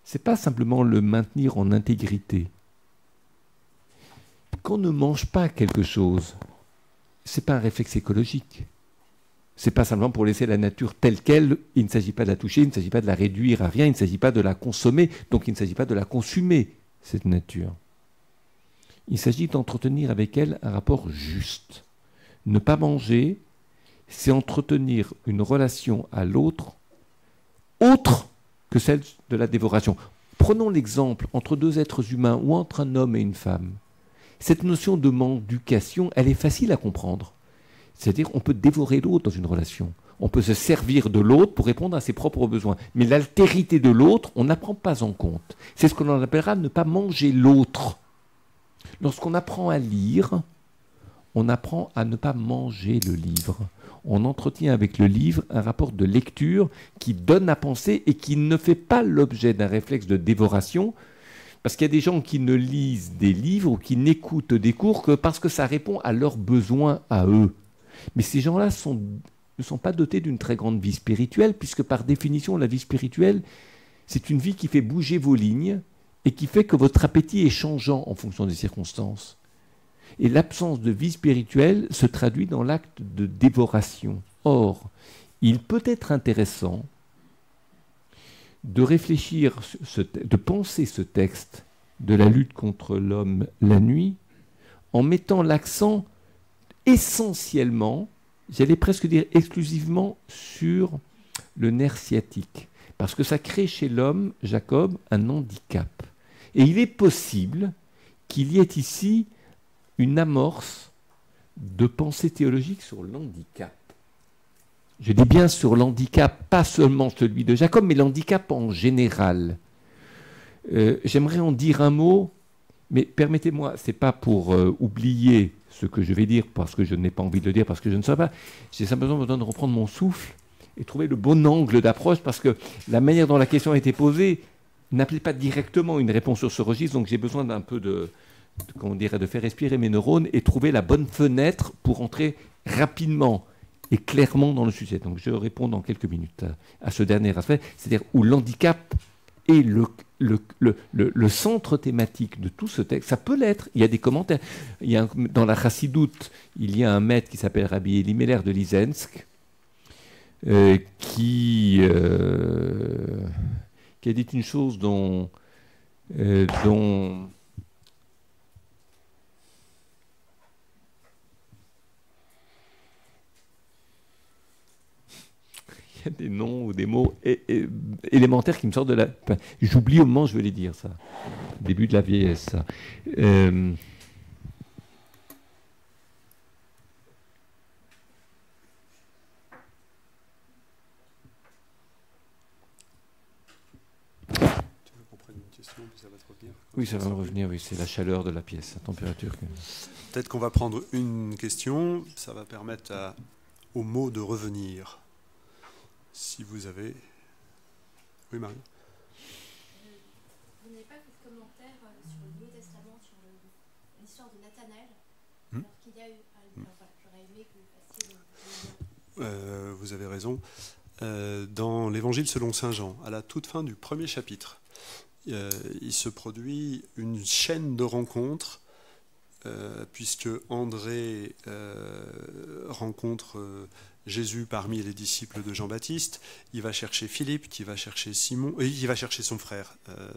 c'est pas simplement le maintenir en intégrité. Quand on ne mange pas quelque chose, c'est pas un réflexe écologique. C'est pas simplement pour laisser la nature telle qu'elle, il ne s'agit pas de la toucher, il ne s'agit pas de la réduire à rien, il ne s'agit pas de la consommer, donc il ne s'agit pas de la consumer, cette nature. Il s'agit d'entretenir avec elle un rapport juste. Ne pas manger, c'est entretenir une relation à l'autre autre que celle de la dévoration. Prenons l'exemple entre deux êtres humains ou entre un homme et une femme. Cette notion de d'éducation, elle est facile à comprendre. C'est-à-dire on peut dévorer l'autre dans une relation. On peut se servir de l'autre pour répondre à ses propres besoins. Mais l'altérité de l'autre, on n'apprend pas en compte. C'est ce que l'on appellera ne pas manger l'autre. Lorsqu'on apprend à lire, on apprend à ne pas manger le livre. On entretient avec le livre un rapport de lecture qui donne à penser et qui ne fait pas l'objet d'un réflexe de dévoration, parce qu'il y a des gens qui ne lisent des livres ou qui n'écoutent des cours que parce que ça répond à leurs besoins à eux. Mais ces gens-là ne sont pas dotés d'une très grande vie spirituelle, puisque par définition, la vie spirituelle, c'est une vie qui fait bouger vos lignes, et qui fait que votre appétit est changeant en fonction des circonstances. Et l'absence de vie spirituelle se traduit dans l'acte de dévoration. Or, il peut être intéressant de réfléchir, de penser ce texte de la lutte contre l'homme la nuit en mettant l'accent essentiellement, j'allais presque dire exclusivement, sur le nerf sciatique. Parce que ça crée chez l'homme, Jacob, un handicap. Et il est possible qu'il y ait ici une amorce de pensée théologique sur l'handicap. Je dis bien sur l'handicap, pas seulement celui de Jacob, mais l'handicap en général. Euh, j'aimerais en dire un mot, mais permettez-moi, ce n'est pas pour euh, oublier ce que je vais dire parce que je n'ai pas envie de le dire, parce que je ne sais pas. J'ai simplement besoin de reprendre mon souffle et trouver le bon angle d'approche parce que la manière dont la question a été posée, n'appelez pas directement une réponse sur ce registre, donc j'ai besoin d'un peu de, comment dirait, de faire respirer mes neurones et trouver la bonne fenêtre pour entrer rapidement et clairement dans le sujet. Donc je réponds dans quelques minutes à, ce dernier aspect, c'est-à-dire où l'handicap est le, centre thématique de tout ce texte. Ça peut l'être. Il y a des commentaires. Il y a dans la Chassidoute, il y a un maître qui s'appelle Rabbi Elimelech de Lizensk, euh, qui, euh, qui a dit une chose dont, euh, dont il y a des noms ou des mots élémentaires qui me sortent de la. J'oublie au moment où je vais les dire, ça. Début de la vieillesse, ça. Euh, Oui, ça va me revenir, oui, c'est la chaleur de la pièce, la température. Peut-être qu'on va prendre une question, ça va permettre à, au mot de revenir si vous avez. Oui, Marie Vous n'avez pas fait de commentaire euh, sur le Nouveau Testament, sur l'histoire de Nathanaël? Hmm? Alors qu'il y a eu. Hmm. J'aurais aimé que vous fassiez euh, Vous avez raison. Euh, dans l'Évangile selon Saint Jean, à la toute fin du premier chapitre, euh, il se produit une chaîne de rencontres, euh, puisque André euh, rencontre Jésus parmi les disciples de Jean-Baptiste, il va chercher Philippe, qui va chercher Simon, il va chercher son frère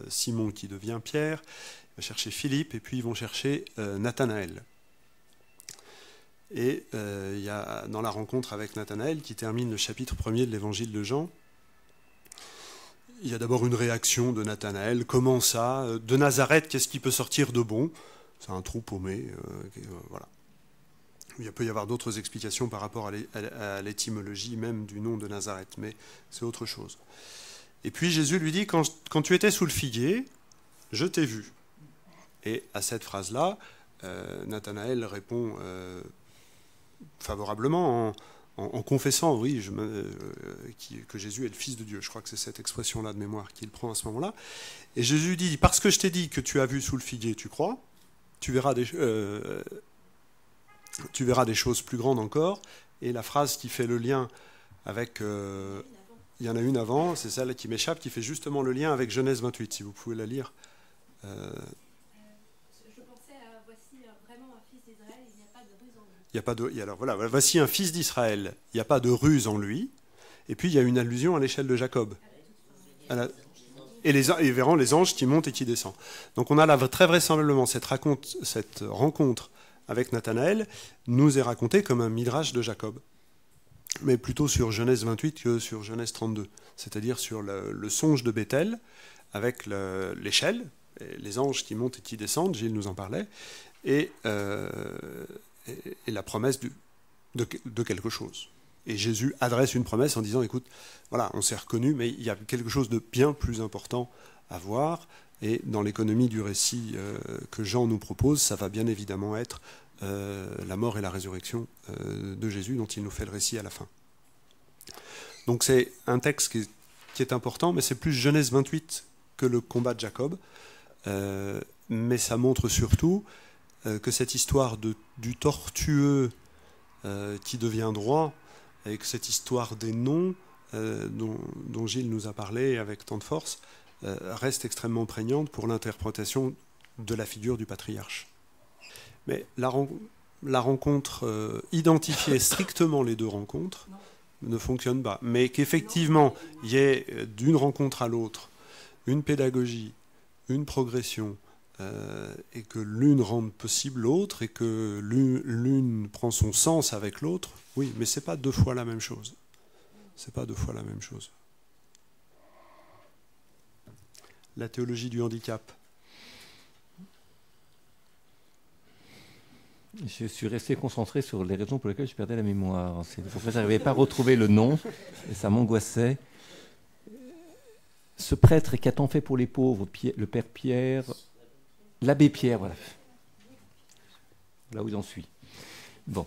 Simon qui devient Pierre, il va chercher Philippe, et puis ils vont chercher Nathanaël. Et il y a dans la rencontre avec Nathanaël, qui termine le chapitre premier de l'évangile de Jean, il y a d'abord une réaction de Nathanaël. Comment ça De Nazareth, qu'est-ce qui peut sortir de bon? C'est un trou paumé. Euh, euh, voilà. Il peut y avoir d'autres explications par rapport à l'étymologie même du nom de Nazareth, mais c'est autre chose. Et puis Jésus lui dit, quand, tu étais sous le figuier, je t'ai vu. Et à cette phrase-là, euh, Nathanaël répond favorablement en, en, confessant, oui, je, euh, que Jésus est le Fils de Dieu. Je crois que c'est cette expression-là de mémoire qu'il prend à ce moment-là. Et Jésus dit, parce que je t'ai dit que tu as vu sous le figuier, tu crois, tu verras des, euh, choses plus grandes encore. Et la phrase qui fait le lien avec... Euh, il y en a une avant, c'est celle qui m'échappe, qui fait justement le lien avec Genèse 28, si vous pouvez la lire. Il a pas de, alors voilà, voici un fils d'Israël. Il n'y a pas de ruse en lui. Et puis il y a une allusion à l'échelle de Jacob. et, les, et les anges qui montent et qui descendent. Donc on a là très vraisemblablement cette, raconte, cette rencontre avec Nathanaël nous est racontée comme un midrash de Jacob, mais plutôt sur Genèse 28 que sur Genèse 32, c'est-à-dire sur le, songe de Bethel avec l'échelle, les anges qui montent et qui descendent, Gilles nous en parlait, et, euh, et, la promesse de, quelque chose. Et Jésus adresse une promesse en disant, écoute, voilà, on s'est reconnu, mais il y a quelque chose de bien plus important à voir. Et dans l'économie du récit euh, que Jean nous propose, ça va bien évidemment être euh, la mort et la résurrection euh, de Jésus dont il nous fait le récit à la fin. Donc c'est un texte qui est, important, mais c'est plus Genèse 28 que le combat de Jacob. mais ça montre surtout que cette histoire de, du tortueux euh, qui devient droit, et que cette histoire des noms euh, dont, Gilles nous a parlé avec tant de force, reste extrêmement prégnante pour l'interprétation de la figure du patriarche. Mais la, la rencontre, identifier strictement les deux rencontres, ne fonctionne pas. Mais qu'effectivement, il y ait d'une rencontre à l'autre une pédagogie, une progression, euh, et que l'une rende possible l'autre et que l'une prend son sens avec l'autre, oui, mais c'est pas deux fois la même chose. C'est pas deux fois la même chose. La théologie du handicap. Je suis resté concentré sur les raisons pour lesquelles je perdais la mémoire. C'est pour ça que je n'arrivais pas à retrouver le nom et ça m'angoissait. Ce prêtre, qu'a-t-on fait pour les pauvres Le Père Pierre, L'abbé Pierre, voilà. Là où j'en suis. Bon.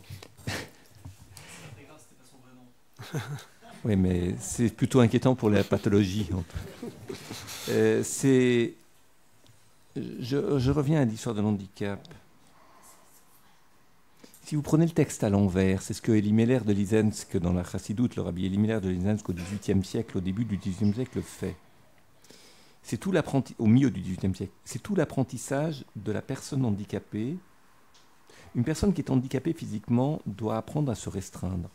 oui, mais c'est plutôt inquiétant pour la pathologie. Euh, c'est. Je, reviens à l'histoire de l'handicap. Si vous prenez le texte à l'envers, c'est ce que Elimelech de Lizensk, dans la Chassidoute, le rabbi Elimelech de Lizensk au XVIIIe siècle, au début du XIXe siècle, fait c'est tout au milieu du XVIIIe siècle, c'est tout l'apprentissage de la personne handicapée. Une personne qui est handicapée physiquement doit apprendre à se restreindre.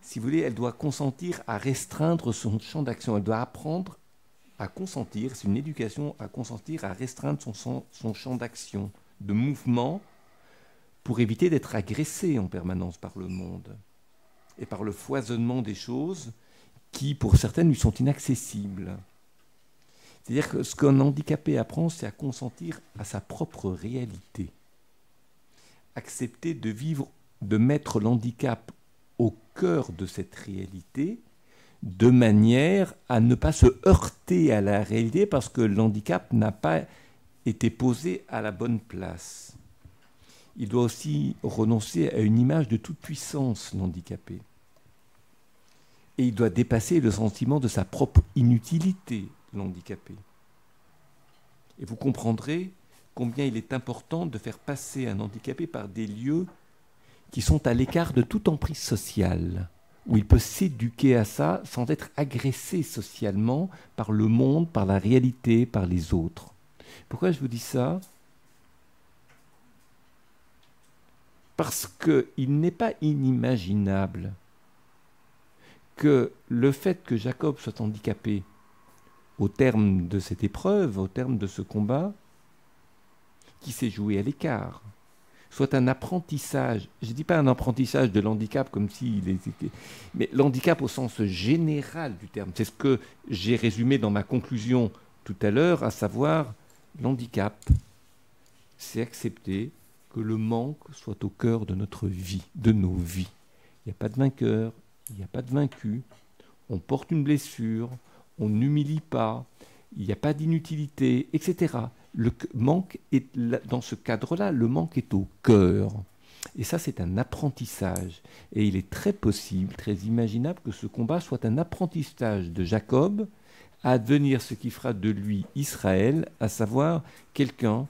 Si vous voulez, elle doit consentir à restreindre son champ d'action. Elle doit apprendre à consentir, c'est une éducation à consentir à restreindre son, son champ d'action, de mouvement, pour éviter d'être agressée en permanence par le monde et par le foisonnement des choses qui, pour certaines, lui sont inaccessibles. C'est-à-dire que ce qu'un handicapé apprend, c'est à consentir à sa propre réalité. Accepter de vivre, de mettre l'handicap au cœur de cette réalité, de manière à ne pas se heurter à la réalité parce que l'handicap n'a pas été posé à la bonne place. Il doit aussi renoncer à une image de toute puissance, l'handicapé. Et il doit dépasser le sentiment de sa propre inutilité, l'handicapé. Et vous comprendrez combien il est important de faire passer un handicapé par des lieux qui sont à l'écart de toute emprise sociale, où il peut s'éduquer à ça sans être agressé socialement par le monde, par la réalité, par les autres. Pourquoi je vous dis ça? Parce qu'il n'est pas inimaginable que le fait que Jacob soit handicapé au terme de cette épreuve, au terme de ce combat, qui s'est joué à l'écart, soit un apprentissage, je ne dis pas un apprentissage de l'handicap comme s'il était, mais l'handicap au sens général du terme. C'est ce que j'ai résumé dans ma conclusion tout à l'heure, à savoir l'handicap, c'est accepter que le manque soit au cœur de notre vie, de nos vies. Il n'y a pas de vainqueur, il n'y a pas de vaincu, on porte une blessure, on n'humilie pas, il n'y a pas d'inutilité, etc. Le manque est dans ce cadre-là, le manque est au cœur. Et ça, c'est un apprentissage. Et il est très possible, très imaginable que ce combat soit un apprentissage de Jacob à devenir ce qui fera de lui Israël, à savoir quelqu'un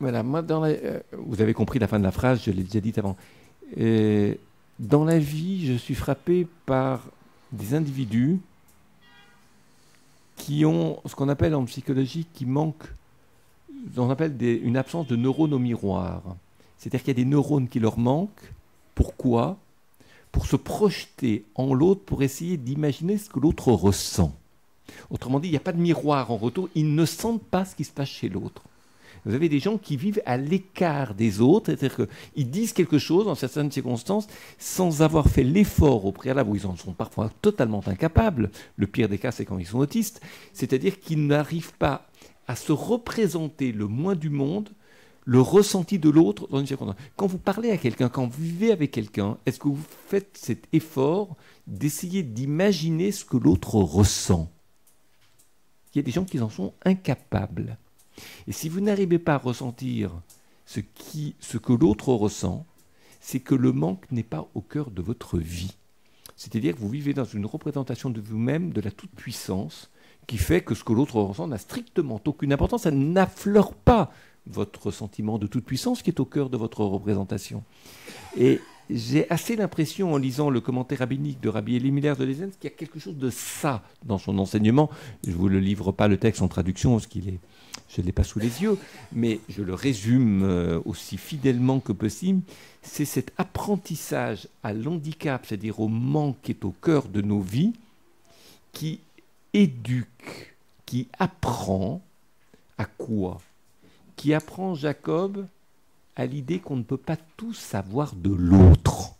Voilà, moi, euh, vous avez compris la fin de la phrase, je l'ai déjà dit avant. Euh, dans la vie, je suis frappé par des individus qui ont ce qu'on appelle en psychologie, qui manquent, on appelle une absence de neurones au miroir. C'est-à-dire qu'il y a des neurones qui leur manquent. Pourquoi? Pour se projeter en l'autre, pour essayer d'imaginer ce que l'autre ressent. Autrement dit, il n'y a pas de miroir en retour, ils ne sentent pas ce qui se passe chez l'autre. Vous avez des gens qui vivent à l'écart des autres, c'est-à-dire qu'ils disent quelque chose dans certaines circonstances sans avoir fait l'effort au préalable, où ils en sont parfois totalement incapables. Le pire des cas, c'est quand ils sont autistes. C'est-à-dire qu'ils n'arrivent pas à se représenter le moins du monde le ressenti de l'autre dans une circonstance. Quand vous parlez à quelqu'un, quand vous vivez avec quelqu'un, est-ce que vous faites cet effort d'essayer d'imaginer ce que l'autre ressent? Il y a des gens qui en sont incapables. Et si vous n'arrivez pas à ressentir ce, que l'autre ressent, c'est que le manque n'est pas au cœur de votre vie. C'est-à-dire que vous vivez dans une représentation de vous-même de la toute-puissance qui fait que ce que l'autre ressent n'a strictement aucune importance, ça n'affleure pas votre sentiment de toute-puissance qui est au cœur de votre représentation. Et j'ai assez l'impression, en lisant le commentaire rabbinique de Rabbi Elimiller de Lezenz, qu'il y a quelque chose de ça dans son enseignement. Je ne vous le livre pas le texte en traduction, parce qu'il est je ne l'ai pas sous les yeux, mais je le résume euh, aussi fidèlement que possible, c'est cet apprentissage à l'handicap, c'est-à-dire au manque qui est au cœur de nos vies, qui éduque, qui apprend à quoi? Qui apprend Jacob à l'idée qu'on ne peut pas tout savoir de l'autre.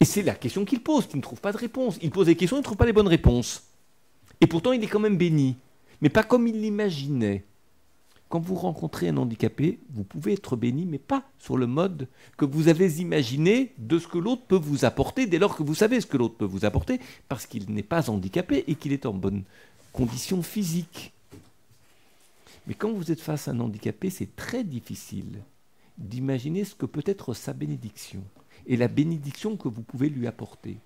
Et c'est la question qu'il pose, qu'il ne trouve pas de réponse. Il pose des questions, il ne trouve pas les bonnes réponses. Et pourtant, il est quand même béni mais pas comme il l'imaginait. Quand vous rencontrez un handicapé, vous pouvez être béni, mais pas sur le mode que vous avez imaginé de ce que l'autre peut vous apporter, dès lors que vous savez ce que l'autre peut vous apporter, parce qu'il n'est pas handicapé et qu'il est en bonne condition physique. Mais quand vous êtes face à un handicapé, c'est très difficile d'imaginer ce que peut être sa bénédiction et la bénédiction que vous pouvez lui apporter.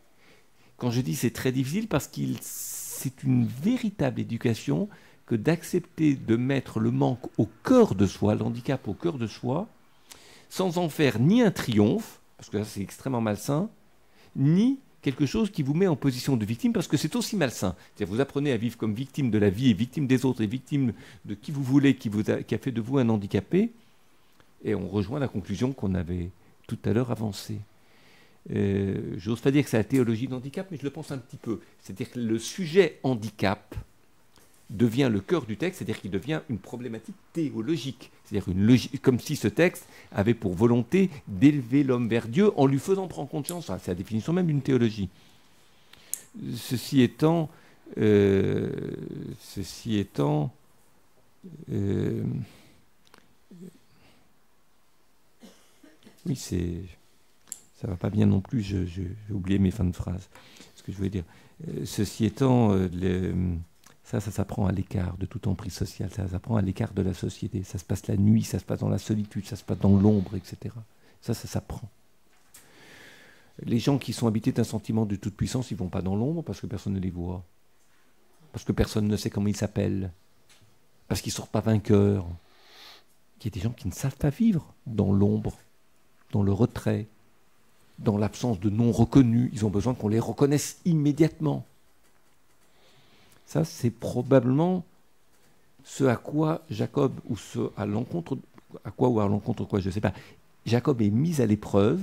Quand je dis c'est très difficile, parce qu'il c'est une véritable éducation que d'accepter de mettre le manque au cœur de soi, l'handicap au cœur de soi, sans en faire ni un triomphe, parce que c'est extrêmement malsain, ni quelque chose qui vous met en position de victime, parce que c'est aussi malsain. vous apprenez à vivre comme victime de la vie, et victime des autres, et victime de qui vous voulez, qui, vous qui a fait de vous un handicapé, et on rejoint la conclusion qu'on avait tout à l'heure avancée. Euh, J'ose pas dire que c'est la théologie de handicap, mais je le pense un petit peu. C'est-à-dire que le sujet handicap devient le cœur du texte, c'est-à-dire qu'il devient une problématique théologique. C'est-à-dire une comme si ce texte avait pour volonté d'élever l'homme vers Dieu en lui faisant prendre conscience. c'est la définition même d'une théologie. Ceci étant, euh, ceci étant, euh, oui, c'est, ça va pas bien non plus. J'ai oublié mes fins de phrase. Ce que je voulais dire. Euh, ceci étant, ça, ça s'apprend à l'écart de toute emprise sociale, ça s'apprend à l'écart de la société. Ça se passe la nuit, ça se passe dans la solitude, ça se passe dans l'ombre, etc. Ça, ça s'apprend. Les gens qui sont habités d'un sentiment de toute puissance, ils vont pas dans l'ombre parce que personne ne les voit. Parce que personne ne sait comment ils s'appellent. Parce qu'ils ne sortent pas vainqueurs. Il y a des gens qui ne savent pas vivre dans l'ombre, dans le retrait, dans l'absence de non reconnus. Ils ont besoin qu'on les reconnaisse immédiatement. Ça, c'est probablement ce à quoi Jacob, ou ce à l'encontre, à quoi ou à l'encontre quoi, je ne sais pas, Jacob est mis à l'épreuve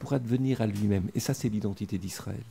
pour advenir à lui-même. Et ça, c'est l'identité d'Israël.